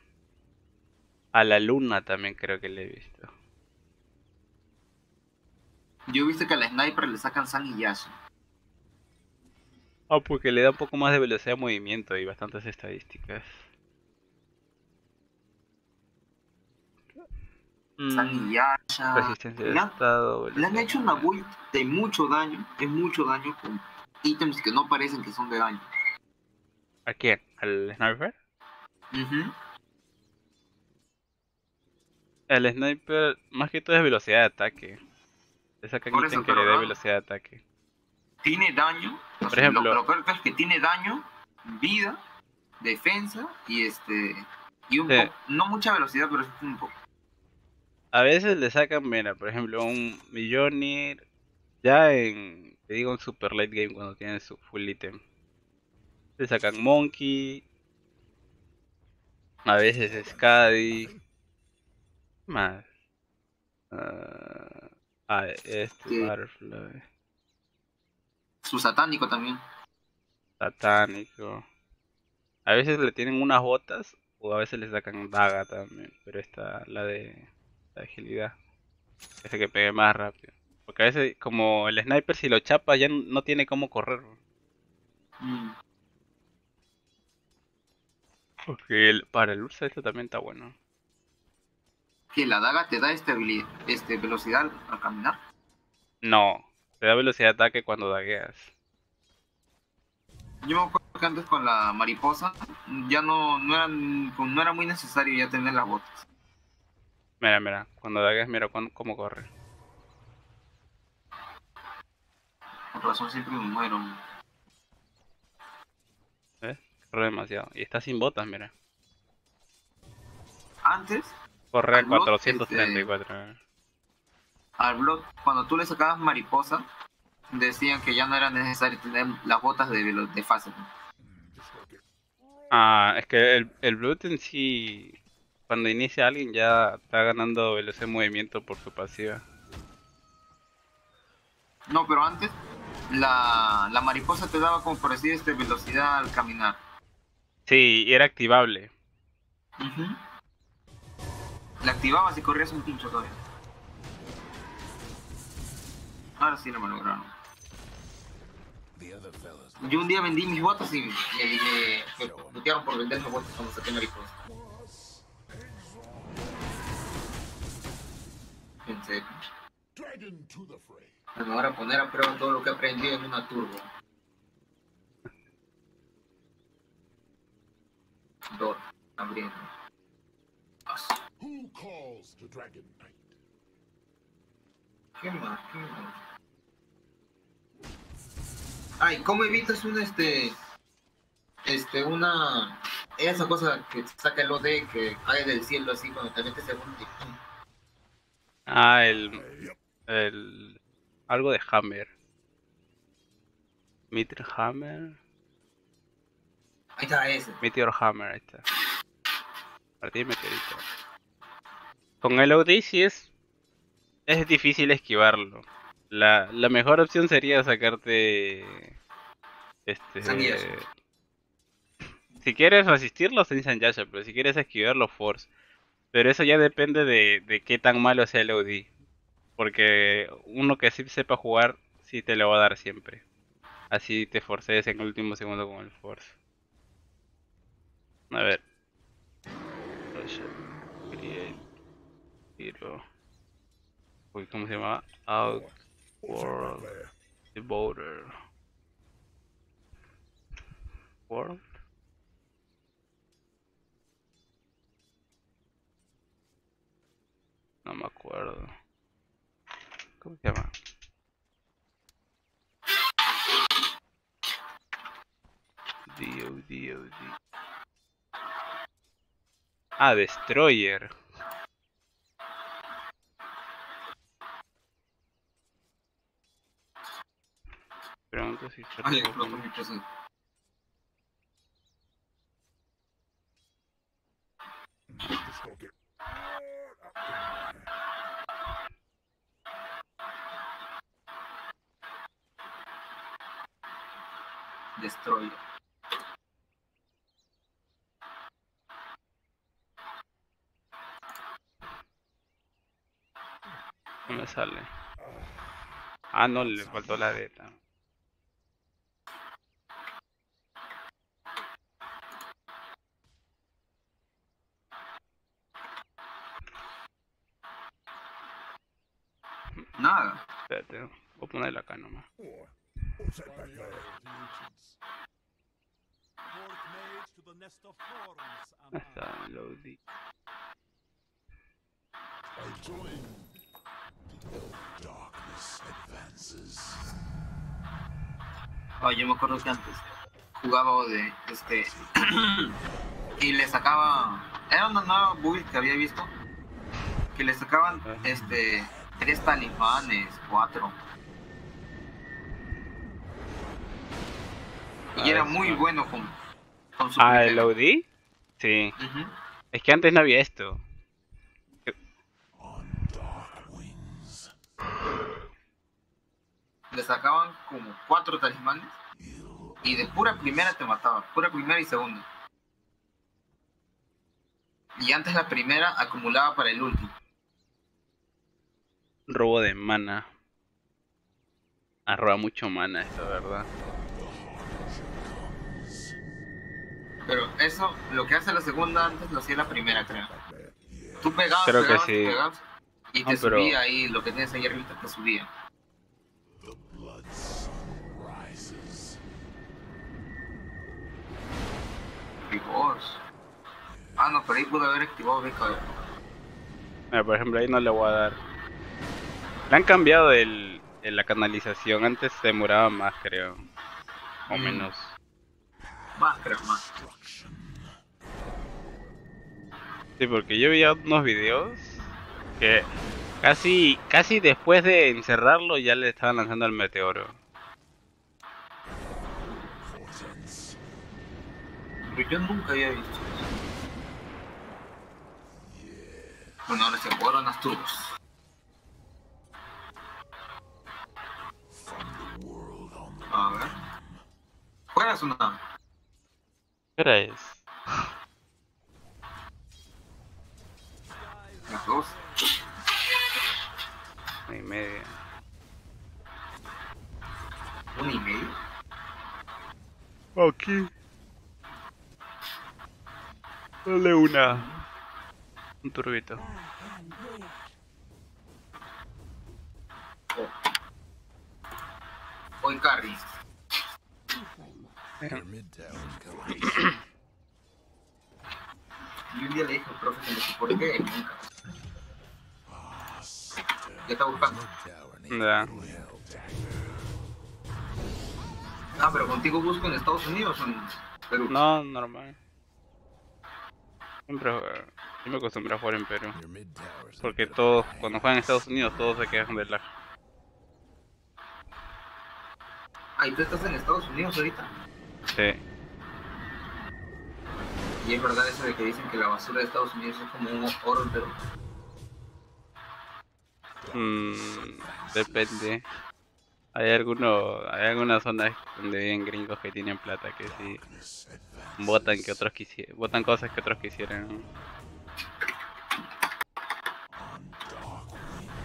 A la Luna también creo que le he visto. Yo he visto que al sniper le sacan San y Yasha. Ah, porque le da un poco más de velocidad de movimiento y bastantes estadísticas. San Mm, y Yasha. resistencia de Le han- estado. Le han hecho una build de mucho daño, es mucho daño con ítems que no parecen que son de daño. ¿A quién? ¿Al Sniper? Ujú. El Sniper, más que todo es velocidad de ataque. Le sacan Por ítem eso, que le dé velocidad de ataque. Tiene daño. Por sea, ejemplo- Lo, lo peor es que tiene daño, vida, defensa y este. Y un Sí. poco. No mucha velocidad, pero es un poco. A veces le sacan, mira, por ejemplo, un Millionir. Ya en, te digo, en Super Late Game cuando tienen su full item. Le sacan Monkey. A veces Skadi. ¿Qué más? Ah, ah, este Sí. Butterfly. Su satánico también. Satánico. A veces le tienen unas botas o a veces le sacan daga también, pero esta, la de la agilidad. Hace que pegue más rápido. Porque a veces, como el sniper, si lo chapa ya no tiene cómo correr. Mm. Porque el- para el Ursa esto también está bueno. Que la daga te da este, habili- este velocidad al caminar. No, te da velocidad de ataque cuando dagueas. Yo me acuerdo que antes con la mariposa ya no, no, eran, no era muy necesario ya tener las botas. Mira, mira, cuando dagueas, mira cómo corre. Por razón siempre me muero. ¿Ves? Corre demasiado. Y está sin botas, mira. Antes, Corre a Al Blood, 434. al Blood, cuando tú le sacabas mariposa, decían que ya no era necesario tener las botas de, de fase. Ah, es que el, el Blood en sí, cuando inicia alguien ya está ganando velocidad de movimiento por su pasiva. No, pero antes la, la mariposa te daba como por decir este velocidad al caminar. Sí, y era activable. Ujú. La activabas y corrías un pincho todavía. Ahora sí lo me lograron. Yo un día vendí mis botas y me, me, me putearon por vender mis botas cuando saqué mariposa. En fray. Bueno, ahora poner a prueba todo lo que he aprendido en una turbo. Dor, abriendo. Who calls the Dragon Knight? ¿Qué más? ¿Qué más? Ay, ¿cómo evitas un este. Este, una. Esa cosa que saca el OD que cae del cielo así cuando te metes en un. Ah, el, el algo de Hammer. Meteor Hammer. Ahí está ese. Meteor Hammer, ahí está. Partida de meteorito. Con el OD sí es. Es difícil esquivarlo. La, la mejor opción sería sacarte. Este. Si quieres resistirlo, ten Yasha, pero si quieres esquivarlo, Force. Pero eso ya depende de, de qué tan malo sea el OD. Porque uno que sí sepa jugar, sí te lo va a dar siempre. Así te forces en el último segundo con el Force. A ver. Hero. Uy, ¿cómo se llama? Outworld. Devoter. World. No me acuerdo. ¿Cómo se llama? Dio, Dio, Dio. Ah, Destroyer. Pregunto si. Destroyer. No me sale. Ah, no, le faltó la beta. Espérate, voy a ponerla acá nomás. Está, loading. Ah, yo me acuerdo que antes jugaba de este y le sacaba era una nueva build que había visto que le sacaban este tres talismanes, cuatro. Y Ah, era muy bueno con, con su Ah, el. OD? Sí. Es que antes no había esto. Le sacaban como cuatro talismanes y de pura primera te mataba, pura primera y segunda. Y antes la primera acumulaba para el último. Robo de mana. Arroba mucho mana esto, ¿verdad? Pero eso, lo que hace la segunda antes lo hacía la primera, creo. Tú pegabas, Creo que pegabas, sí. pegabas y te pero- subía ahí, lo que tienes ahí arriba te subía. Ah, no, pero ahí pude haber activado Vigor. Mira, por ejemplo, ahí no le voy a dar. Le han cambiado el, el- la canalización. Antes se demoraba más, creo. O Mm. menos. Más, creo, más. Sí, porque yo veía unos videos que casi casi después de encerrarlo ya le estaban lanzando al meteoro. Pero yo nunca había visto eso. Bueno, ahora se jugaron las turbos. A ver. ¿Juegas una? ¿Qué hora es? Las dos. Una y media. Una y media. Aquí. Dale una. Un turbito. Hoy carry. Your mid tower's coming. Y un día le dije al profe que y nunca. Ya está buscando. Ya. Ah, pero contigo busco en Estados Unidos o en Perú. No, normal. Siempre eh, yo me acostumbré a jugar en Perú. Porque todos, cuando juegan en Estados Unidos, todos se quejan de lag. Ah, y tú estás en Estados Unidos ahorita. Sí. Y es verdad eso de que dicen que la basura de Estados Unidos es como un oro en Perú. Mm, depende. Hay algunos, hay algunas zonas donde viven gringos que tienen plata que sí votan que otros quisieran, votan cosas que otros quisieran.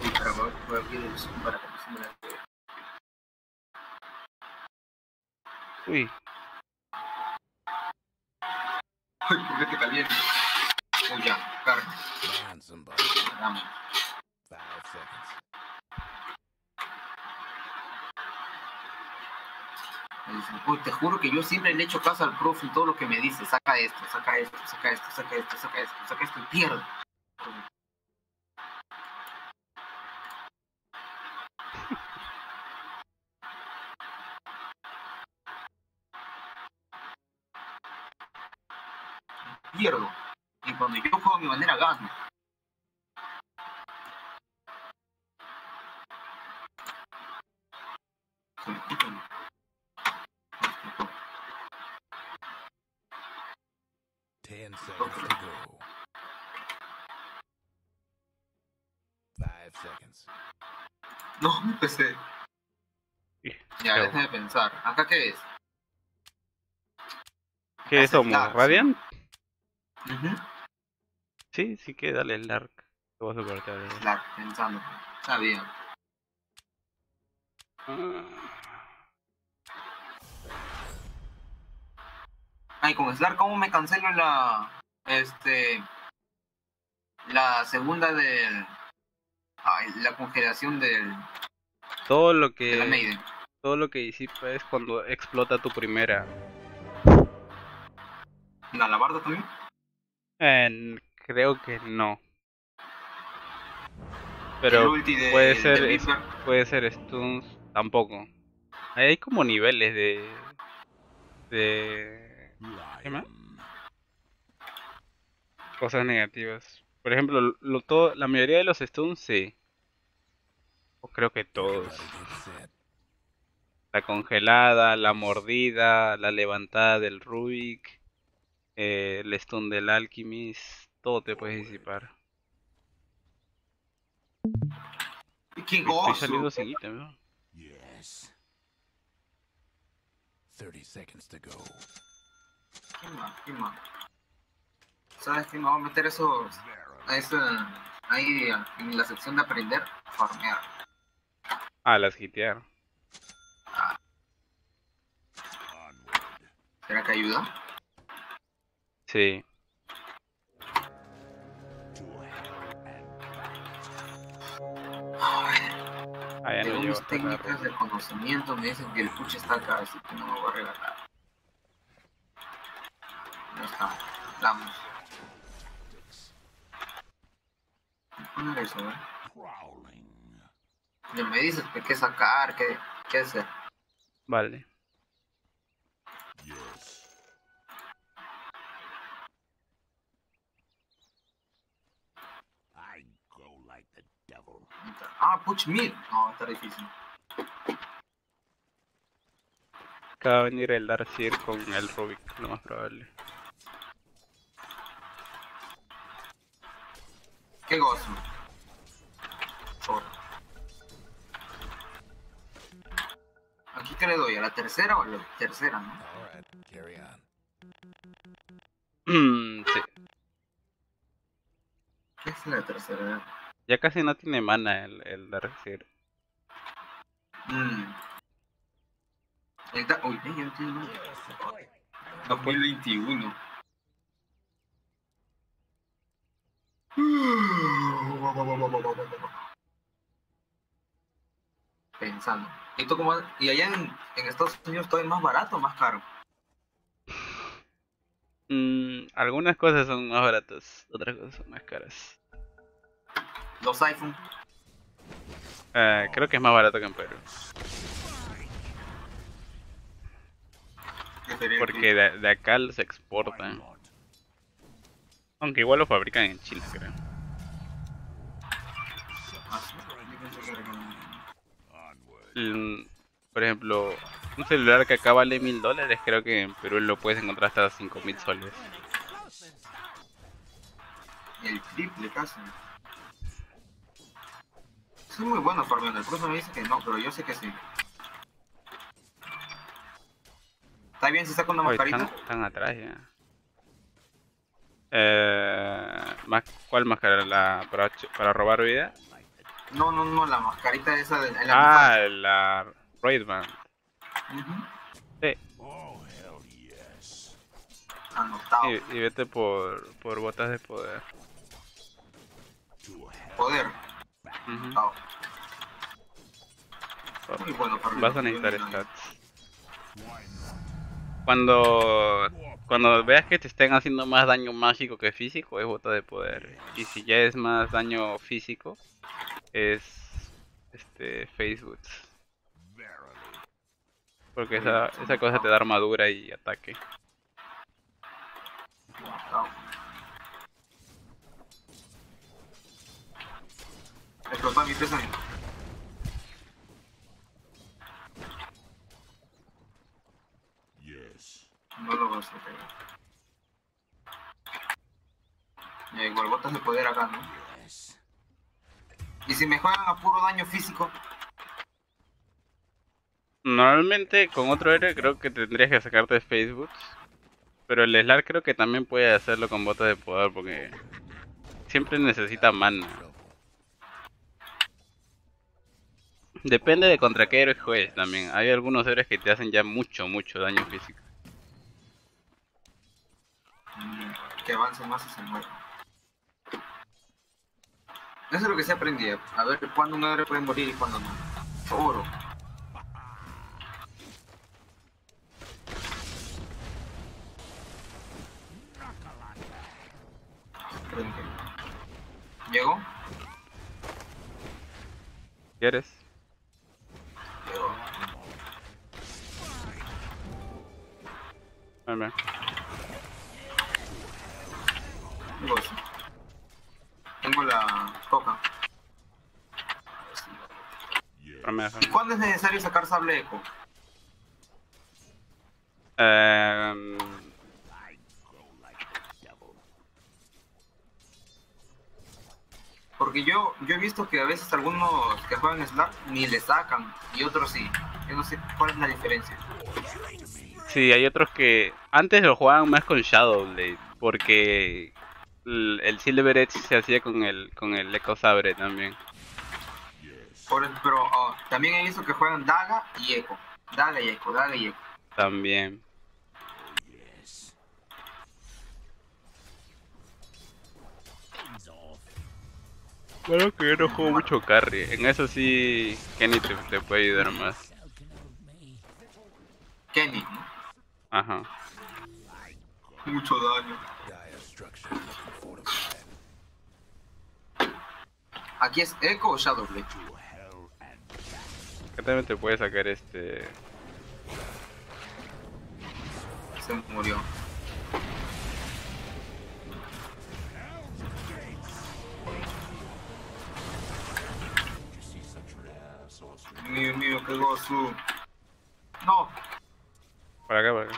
Y para voy voy a abrir el Zoom para que no se me la pegue. Uy, Ay, ¿por qué te calienta? Uy, ya, carne. Find somebody. Five seconds. Me dicen, uy, te juro que yo siempre le echo caso al profe en todo lo que me dice. Saca esto, saca esto, saca esto, saca esto, saca esto, saca esto y pierdo. Pierdo. Y cuando yo juego a mi manera gano. ¿Se me? Ten seconds to go. Five seconds. No, mi PC. Ya, Pero- déjame pensar. ¿Acá qué es? ¿qué? Lark. ¿Radiant? Sí, sí que dale el Lark. Te voy a soportar. Claro, pensando. Está bien. Ay, con Slar, ¿cómo me cancelo la. Este. La segunda del. Ay, la congelación del. Todo lo de la que Maiden. todo lo que disipa es cuando explota tu primera. ¿La alabarda también? Eh, creo que no. Pero de- puede ser puede ser stuns tampoco. Hay como niveles de de ¿qué más? cosas negativas. Por ejemplo, lo, todo, la mayoría de los stuns sí. O creo que todos. La congelada, la mordida, la levantada del Rubik, eh, el stun del Alchemist, todo te puedes disipar. ¡Qué Estoy gozo! saliendo sin ítem, ¿no? Yes. Thirty seconds to go. ¿Qué más? ¿Qué más? ¿Sabes qué? Me voy a meter esos. A esa. Ahí en la sección de aprender. Farmear. Ah, las hitear. ¿Será que ayuda? Sí. Mis técnicas de conocimiento me dicen que el push está acá, así que no me voy a regalar. Ya está. A poner eso, ¿eh? Me dices que qué sacar, qué, qué hacer. Vale. I go like the devil. Ah, push mid. No, está difícil. Acaba de venir el Darkseer con el Rubik, lo más probable. Qué gozo. Por. ¿Aquí qué le doy? ¿A la tercera o a la tercera, no? Right, carry on. Mm, sí. ¿Qué es la tercera? Ya casi no tiene mana el, el Darkseer. Mm. El da- Uy, ya no tiene nada. 2021. Pensando. ¿Y tú cómo? ¿Y allá en, en Estados Unidos todo es más barato o más caro? Mm, algunas cosas son más baratas, otras cosas son más caras. Los iPhone. Eh, creo que es más barato que en Perú. ¿qué sería el Porque de, de acá los exportan. Aunque igual lo fabrican en China, creo. Mm, Por ejemplo, Un celular que acá vale mil dólares, creo que en Perú lo puedes encontrar hasta cinco mil soles. El triple casi. Soy muy bueno farmeando. El profe me dice que no, pero yo sé que sí. ¿Está bien si saco una mascarita? están, están atrás ya. Eh, ¿Cuál máscara? ¿La para, para robar vida? No, no, no, la mascarita esa de la Ah, la Raidman. Sí. Oh, hell yes. Anotado. Y, y vete por, por botas de poder. Poder. Muy bueno. Vas a necesitar stats. Cuando, cuando veas que te estén haciendo más daño mágico que físico, es bota de poder. Y si ya es más daño físico, es este Facebook. Porque esa, esa cosa te da armadura y ataque. Explotó mi pesa. Yes. No lo vas a pegar. Ya, igual botas de poder acá, ¿no? Yes. Y si me juegan a puro daño físico, Normalmente con otro héroe creo que tendrías que sacarte Facebook. Pero el Slar creo que también puede hacerlo con botas de poder porque siempre necesita mana. Depende de contra qué héroe juegues también. Hay algunos héroes que te hacen ya mucho, mucho daño físico. que avance más y se muera. Eso es lo que se aprendía. A ver cuándo un héroe puede morir y cuándo no. Oro. ¿Llegó? ¿Quieres? Cuándo es necesario sacar sable eco? Em, Porque yo, yo he visto que a veces algunos que juegan Slack ni le sacan y otros sí. Yo no sé cuál es la diferencia. Sí, hay otros que antes lo jugaban más con Shadowblade porque el, el Silver Edge se hacía con el con el Echo Sabre también. Por el- pero también he visto que juegan Daga y Eco. Daga y Eco, Daga y Eco. También. Claro que yo no juego mucho carry. En eso sí, Kenny te, te puede ayudar más. Kenny, ¿no? Ajá. Mucho daño. ¿Aquí es Eco o Shadowblade? Que también te puede sacar este. Se murió. Mío, mío, qué gozo. No, Por acá, por acá.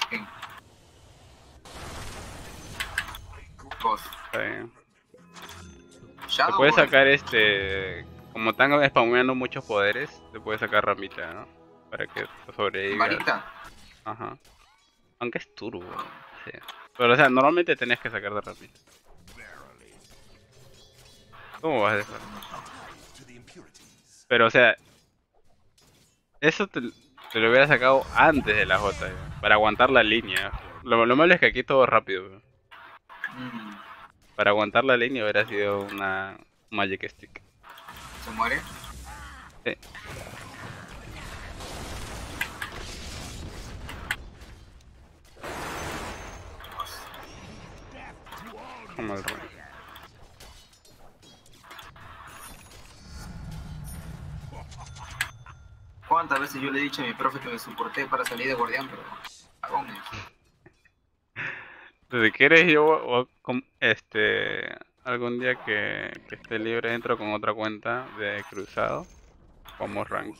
gozo. Está bien. Te Shadow puede Boy. sacar este. Como están spameando muchos poderes, te puede sacar ramita, ¿no? Para que sobrevivas. Varita. Ajá. Aunque es turbo. Sí. Pero o sea, normalmente tenés que sacar de ramita. ¿Cómo vas a dejar? Pero o sea. Eso te, te lo hubiera sacado antes de la J, ya, para aguantar la línea. Lo, lo malo es que aquí todo es rápido. ¿no? Mm, Para aguantar la línea hubiera sido una Magic Stick. ¿Se muere? Sí. Como el rey. ¿Cuántas veces yo le he dicho a mi profe que me soporté para salir de guardián? Pero cagón es. Si quieres yo este algún día que, esté libre entro con otra cuenta de cruzado como rank.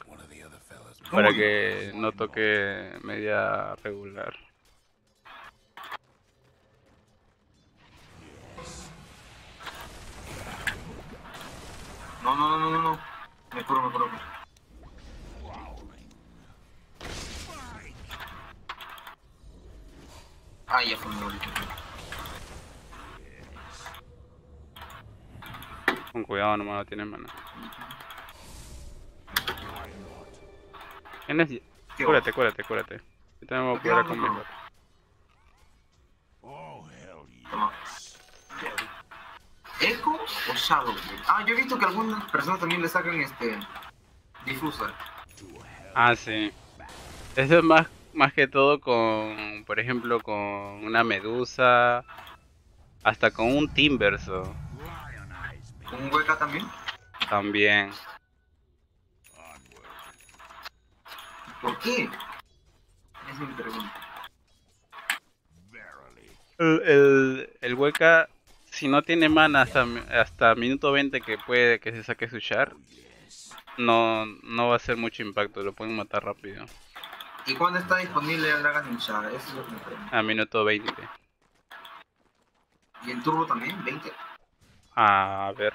Para que no toque media regular. No, no, no, no, no. Me curo, me curo. Ah, ya fue bolito. Con cuidado nomás, no tiene mana. ¿Quién Cúrate, cúrate, cúrate. Yo también voy a ¿Qué curar con mi? Oh. ¿Echo o Shadow? Ah, yo he visto que algunas personas también le sacan este. Diffuser. Ah, sí. Eso es más, más que todo con, por ejemplo, con una medusa, hasta con un Timberso ¿Con un hueca también? también. ¿Por qué? Es mi pregunta. El, el, el hueca, si no tiene mana hasta, hasta minuto 20 que puede que se saque su char, no, no va a hacer mucho impacto, lo pueden matar rápido. ¿Y cuándo está disponible el Dragon Ninja? Eso es lo que me pregunto. A minuto 20. ¿Y el turbo también? ¿20? A ver.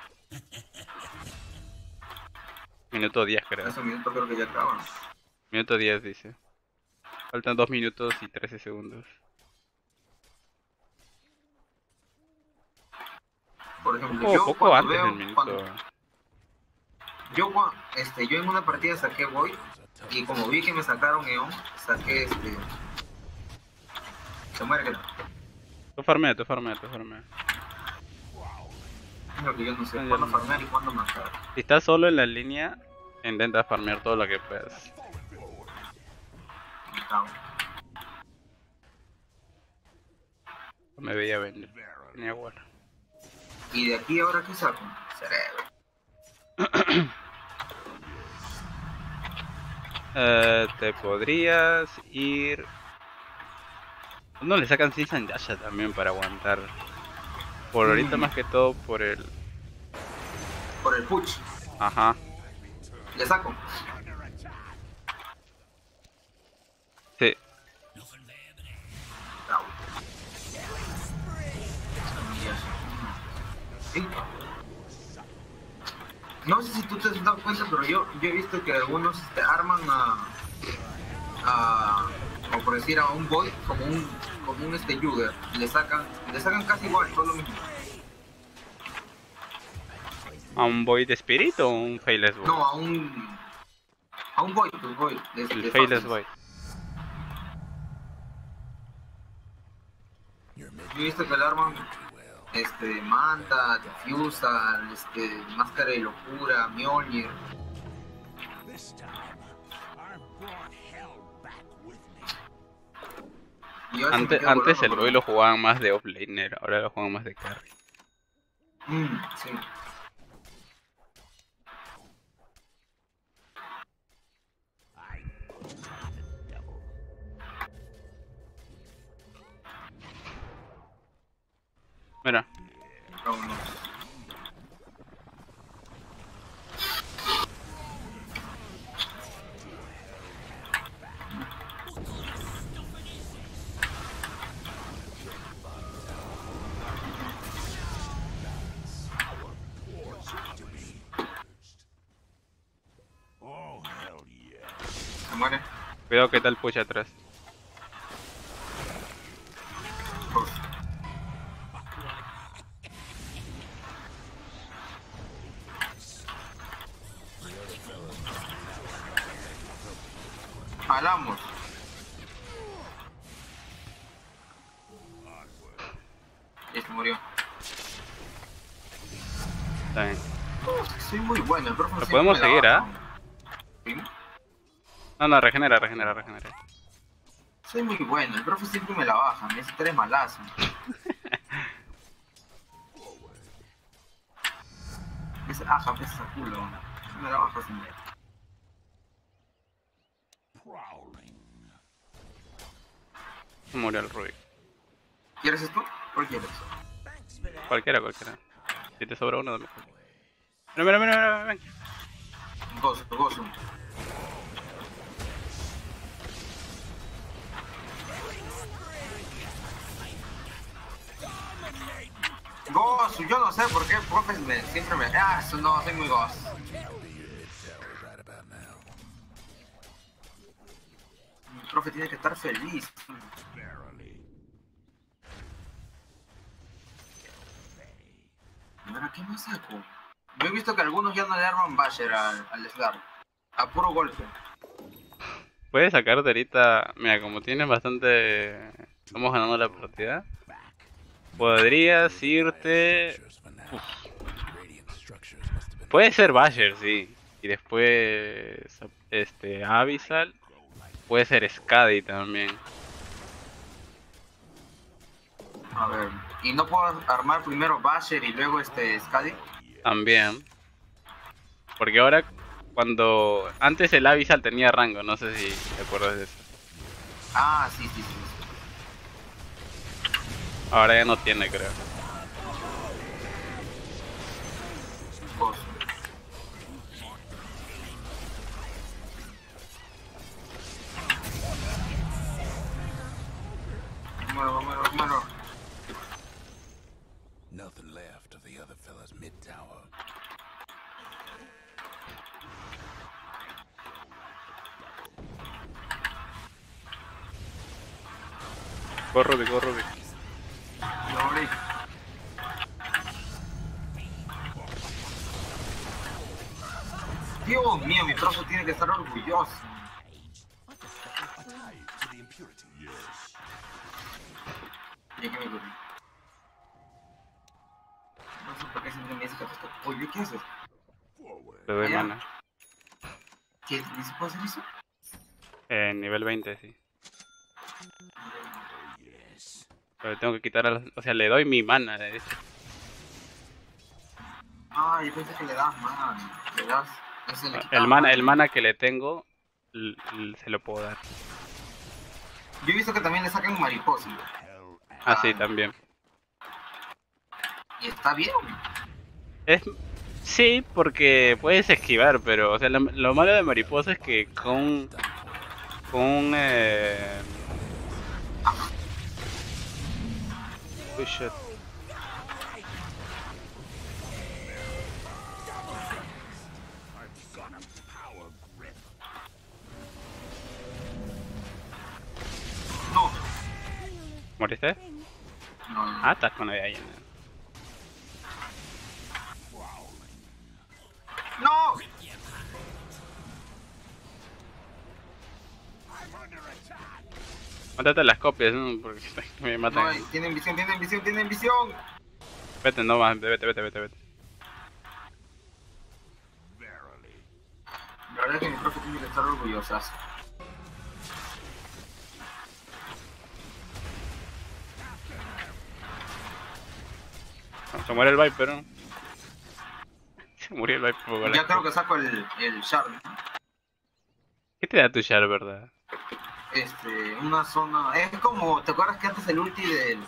Minuto 10 creo. Ese minuto creo que ya acaba. Minuto 10 dice. Faltan 2 minutos y 13 segundos. Por ejemplo, Oh, yo poco cuando antes veo, del minuto. cuando- yo, este, yo en una partida saqué Void y como vi que me sacaron Eon, saqué este... Se muere no. Tú farmea, tú farmea, tú farmea. Es lo que yo no sé, ya cuándo no. farmear y cuándo matar. Si estás solo en la línea, intenta farmear todo lo que puedas. Me veía venir. Tenía guarda. Y de aquí ahora qué saco? Cerebro. Eh, te podrías ir. No le sacan Season Yasha también para aguantar. Por ahorita Mm. más que todo por el. Por el push. Ajá. Le saco. Sí. No sé si tú te has dado cuenta, pero yo, yo he visto que algunos este, arman a, a, como por decir, a un boy como un, como un este Yuger. Le sacan, le sacan casi igual, todo lo mismo. ¿A un Void Spirit o un Faceless Void? No, a un, a un boy, pues boy. de- el de. Void. Yo he visto que le arman este, Manta, Diffusal, este, Máscara de Locura, Mjolnir. Antes, antes el Void lo jugaban más de offlaner, ahora lo juegan más de carry. Mm, sí. Mira, Vámonos. Oh, hell yeah. Se muere. Cuidado que tal push atrás. No, regenera, regenera, regenera. Soy muy bueno, el profe siempre me la baja, me hace tres malazos. Ese aja, pesa culo. Me la baja sin. Prowling. Murió el Rubik. ¿Quieres esto? ¿Cuál quieres? Cualquiera, cualquiera. Si te sobra uno, dame. Mira, mira, mira, mira, ven. Gozo, gozo. Yo no sé por qué profes me, siempre me... Ah, eso no, soy muy Gosu. Mi profe tiene que estar feliz. Ahora, ¿qué más saco? Yo he visto que algunos ya no le arman Basher al, al Slar. A puro golpe. Puedes sacarte ahorita, mira, como tienes bastante... Estamos ganando la partida. Podrías irte... Uf. Puede ser Basher, sí. Y después... Este, Abyssal. Puede ser Skadi también. A ver, ¿y no puedo armar primero Basher y luego este Skadi? También. Porque ahora, cuando... Antes el Abyssal tenía rango, no sé si te acuerdas de eso. Ah, sí, sí, sí. Ahora ya no tiene, creo. Nothing left of the other fella's mid tower. Corro, Ruby, corro, Ruby. Dios mío, mi trozo tiene que estar orgulloso. Ya que me dormí. No sé por qué siempre me dice que esto. Oye, ¿qué haces? Le doy mana. ¿Qué? ¿Ni se puede hacer eso? Eh, nivel 20, sí. Pero tengo que quitar a las- O sea, le doy mi mana. eh. Ah, yo pensé que le das man. Le das. le El mana, el mana que le tengo, se lo puedo dar. Yo he visto que también le sacan mariposa. Ah, sí, también. Y está bien. Es... Sí, porque puedes esquivar, pero... O sea, lo, lo malo de mariposa es que con... Con... Eh... Uy, shit. No. ¿Moriste? No, no. Ah, estás con la ahí. ¡No! Mátate las copias, ¿no? Porque me matan. tienen visión, tienen visión, tienen visión. Vete, no más, vete, vete, vete, vete. La verdad es que mi profe tiene que estar orgullosas. Se muere el Viper, ¿no? Se murió el Viper. Ya creo que saco el, el Shard. ¿Qué te da tu Shard, verdad? Este, una zona. Es como, ¿te acuerdas que antes el ulti del.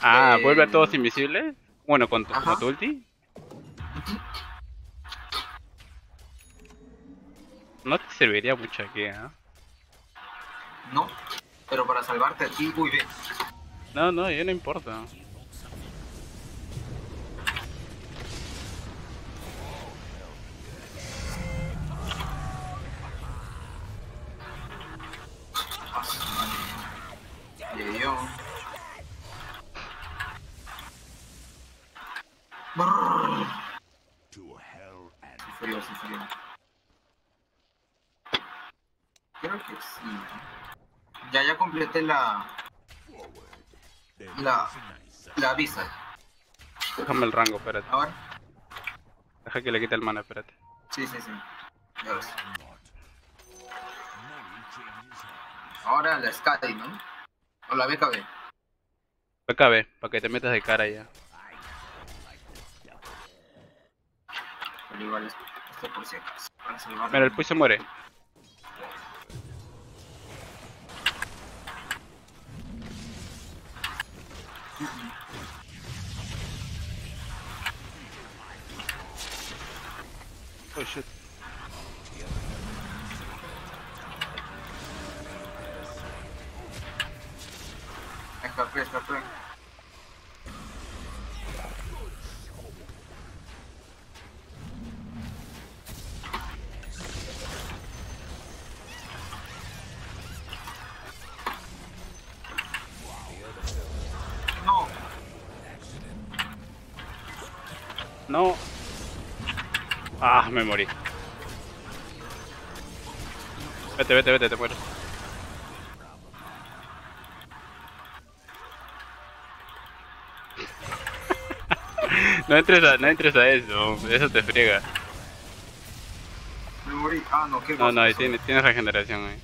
Ah, Eh, ¿vuelve a todos invisibles? Bueno, con tu, con tu ulti. No te serviría mucho aquí, ¿ah? No, pero para salvarte a ti, uy, ve. No, no, ya no importa. Ah, su madre. Le dio. Sufrió. Creo que sí. Ya, ya completé la. La. La visa. Déjame el rango, espérate. Ahora. Deja que le quite el mana, espérate. Sí, sí, sí. Ya ves. Ahora la Sky, ¿no? O la BKB. BKB, para que te metas de cara ya. Pero igual es- esto por si acaso. Para salvar. El Puy se muere. Oh shit. Escapé, escapé. Ah, me morí. Vete, vete, vete, te muero. no entres a, no entres a eso, eso te friega. Me morí. Ah, no, qué No, no, ahí tienes, tienes regeneración ahí.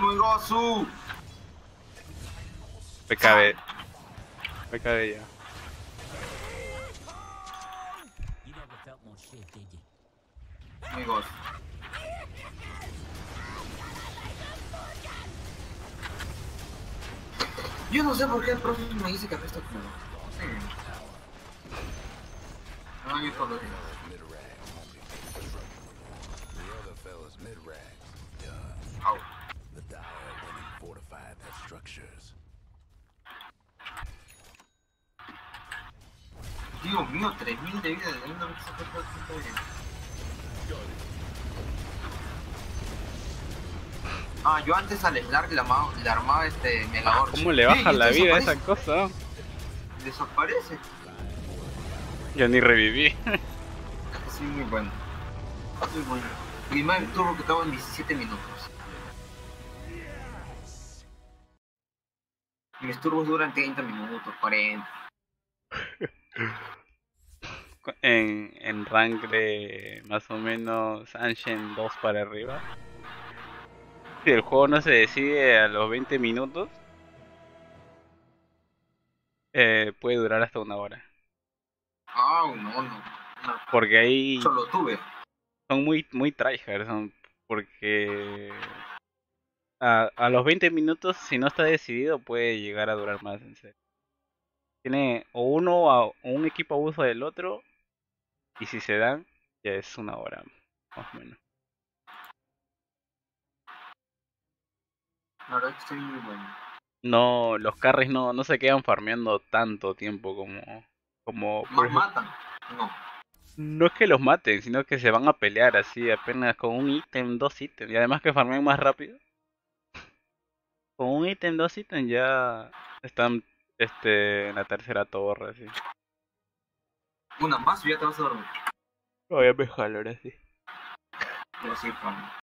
Muy gozo. PKB. PKB ya. Gozo. Yo no sé por qué el profe me dice que apesta culo. Sí. No, yo todo. Au. Dios mío, 3000 de vida de una vez se fue todo el Ah, yo antes al Slark le armaba, le armaba este Megahorn. ¿Cómo le baja la vida a esa cosa? Desaparece. Yo ni reviví. Sí, muy bueno. Muy bueno. Mi madre tuvo que estaba en 17 minutos. Mis turbos duran 30 minutos, 40. En, en rank de más o menos Ancient 2 para arriba. Si el juego no se decide a los 20 minutos, eh, puede durar hasta una hora. Ah, no, no. no. Porque ahí Solo tuve. son muy, muy tryhard, son porque a, a los 20 minutos, si no está decidido, puede llegar a durar más, en serio. Tiene o uno a, o un equipo abuso del otro, y si se dan, ya es una hora, más o menos. La verdad que estoy muy bueno. No, los carries no, no se quedan farmeando tanto tiempo como, como ejemplo- matan. No. No es que los maten, sino que se van a pelear así apenas con un ítem, dos ítems. Y además que farmean más rápido. Con un ítem, dos ítems ya están este en la tercera torre así. Una más y ya te vas a dormir. Voy a ahora sí. Pero sí.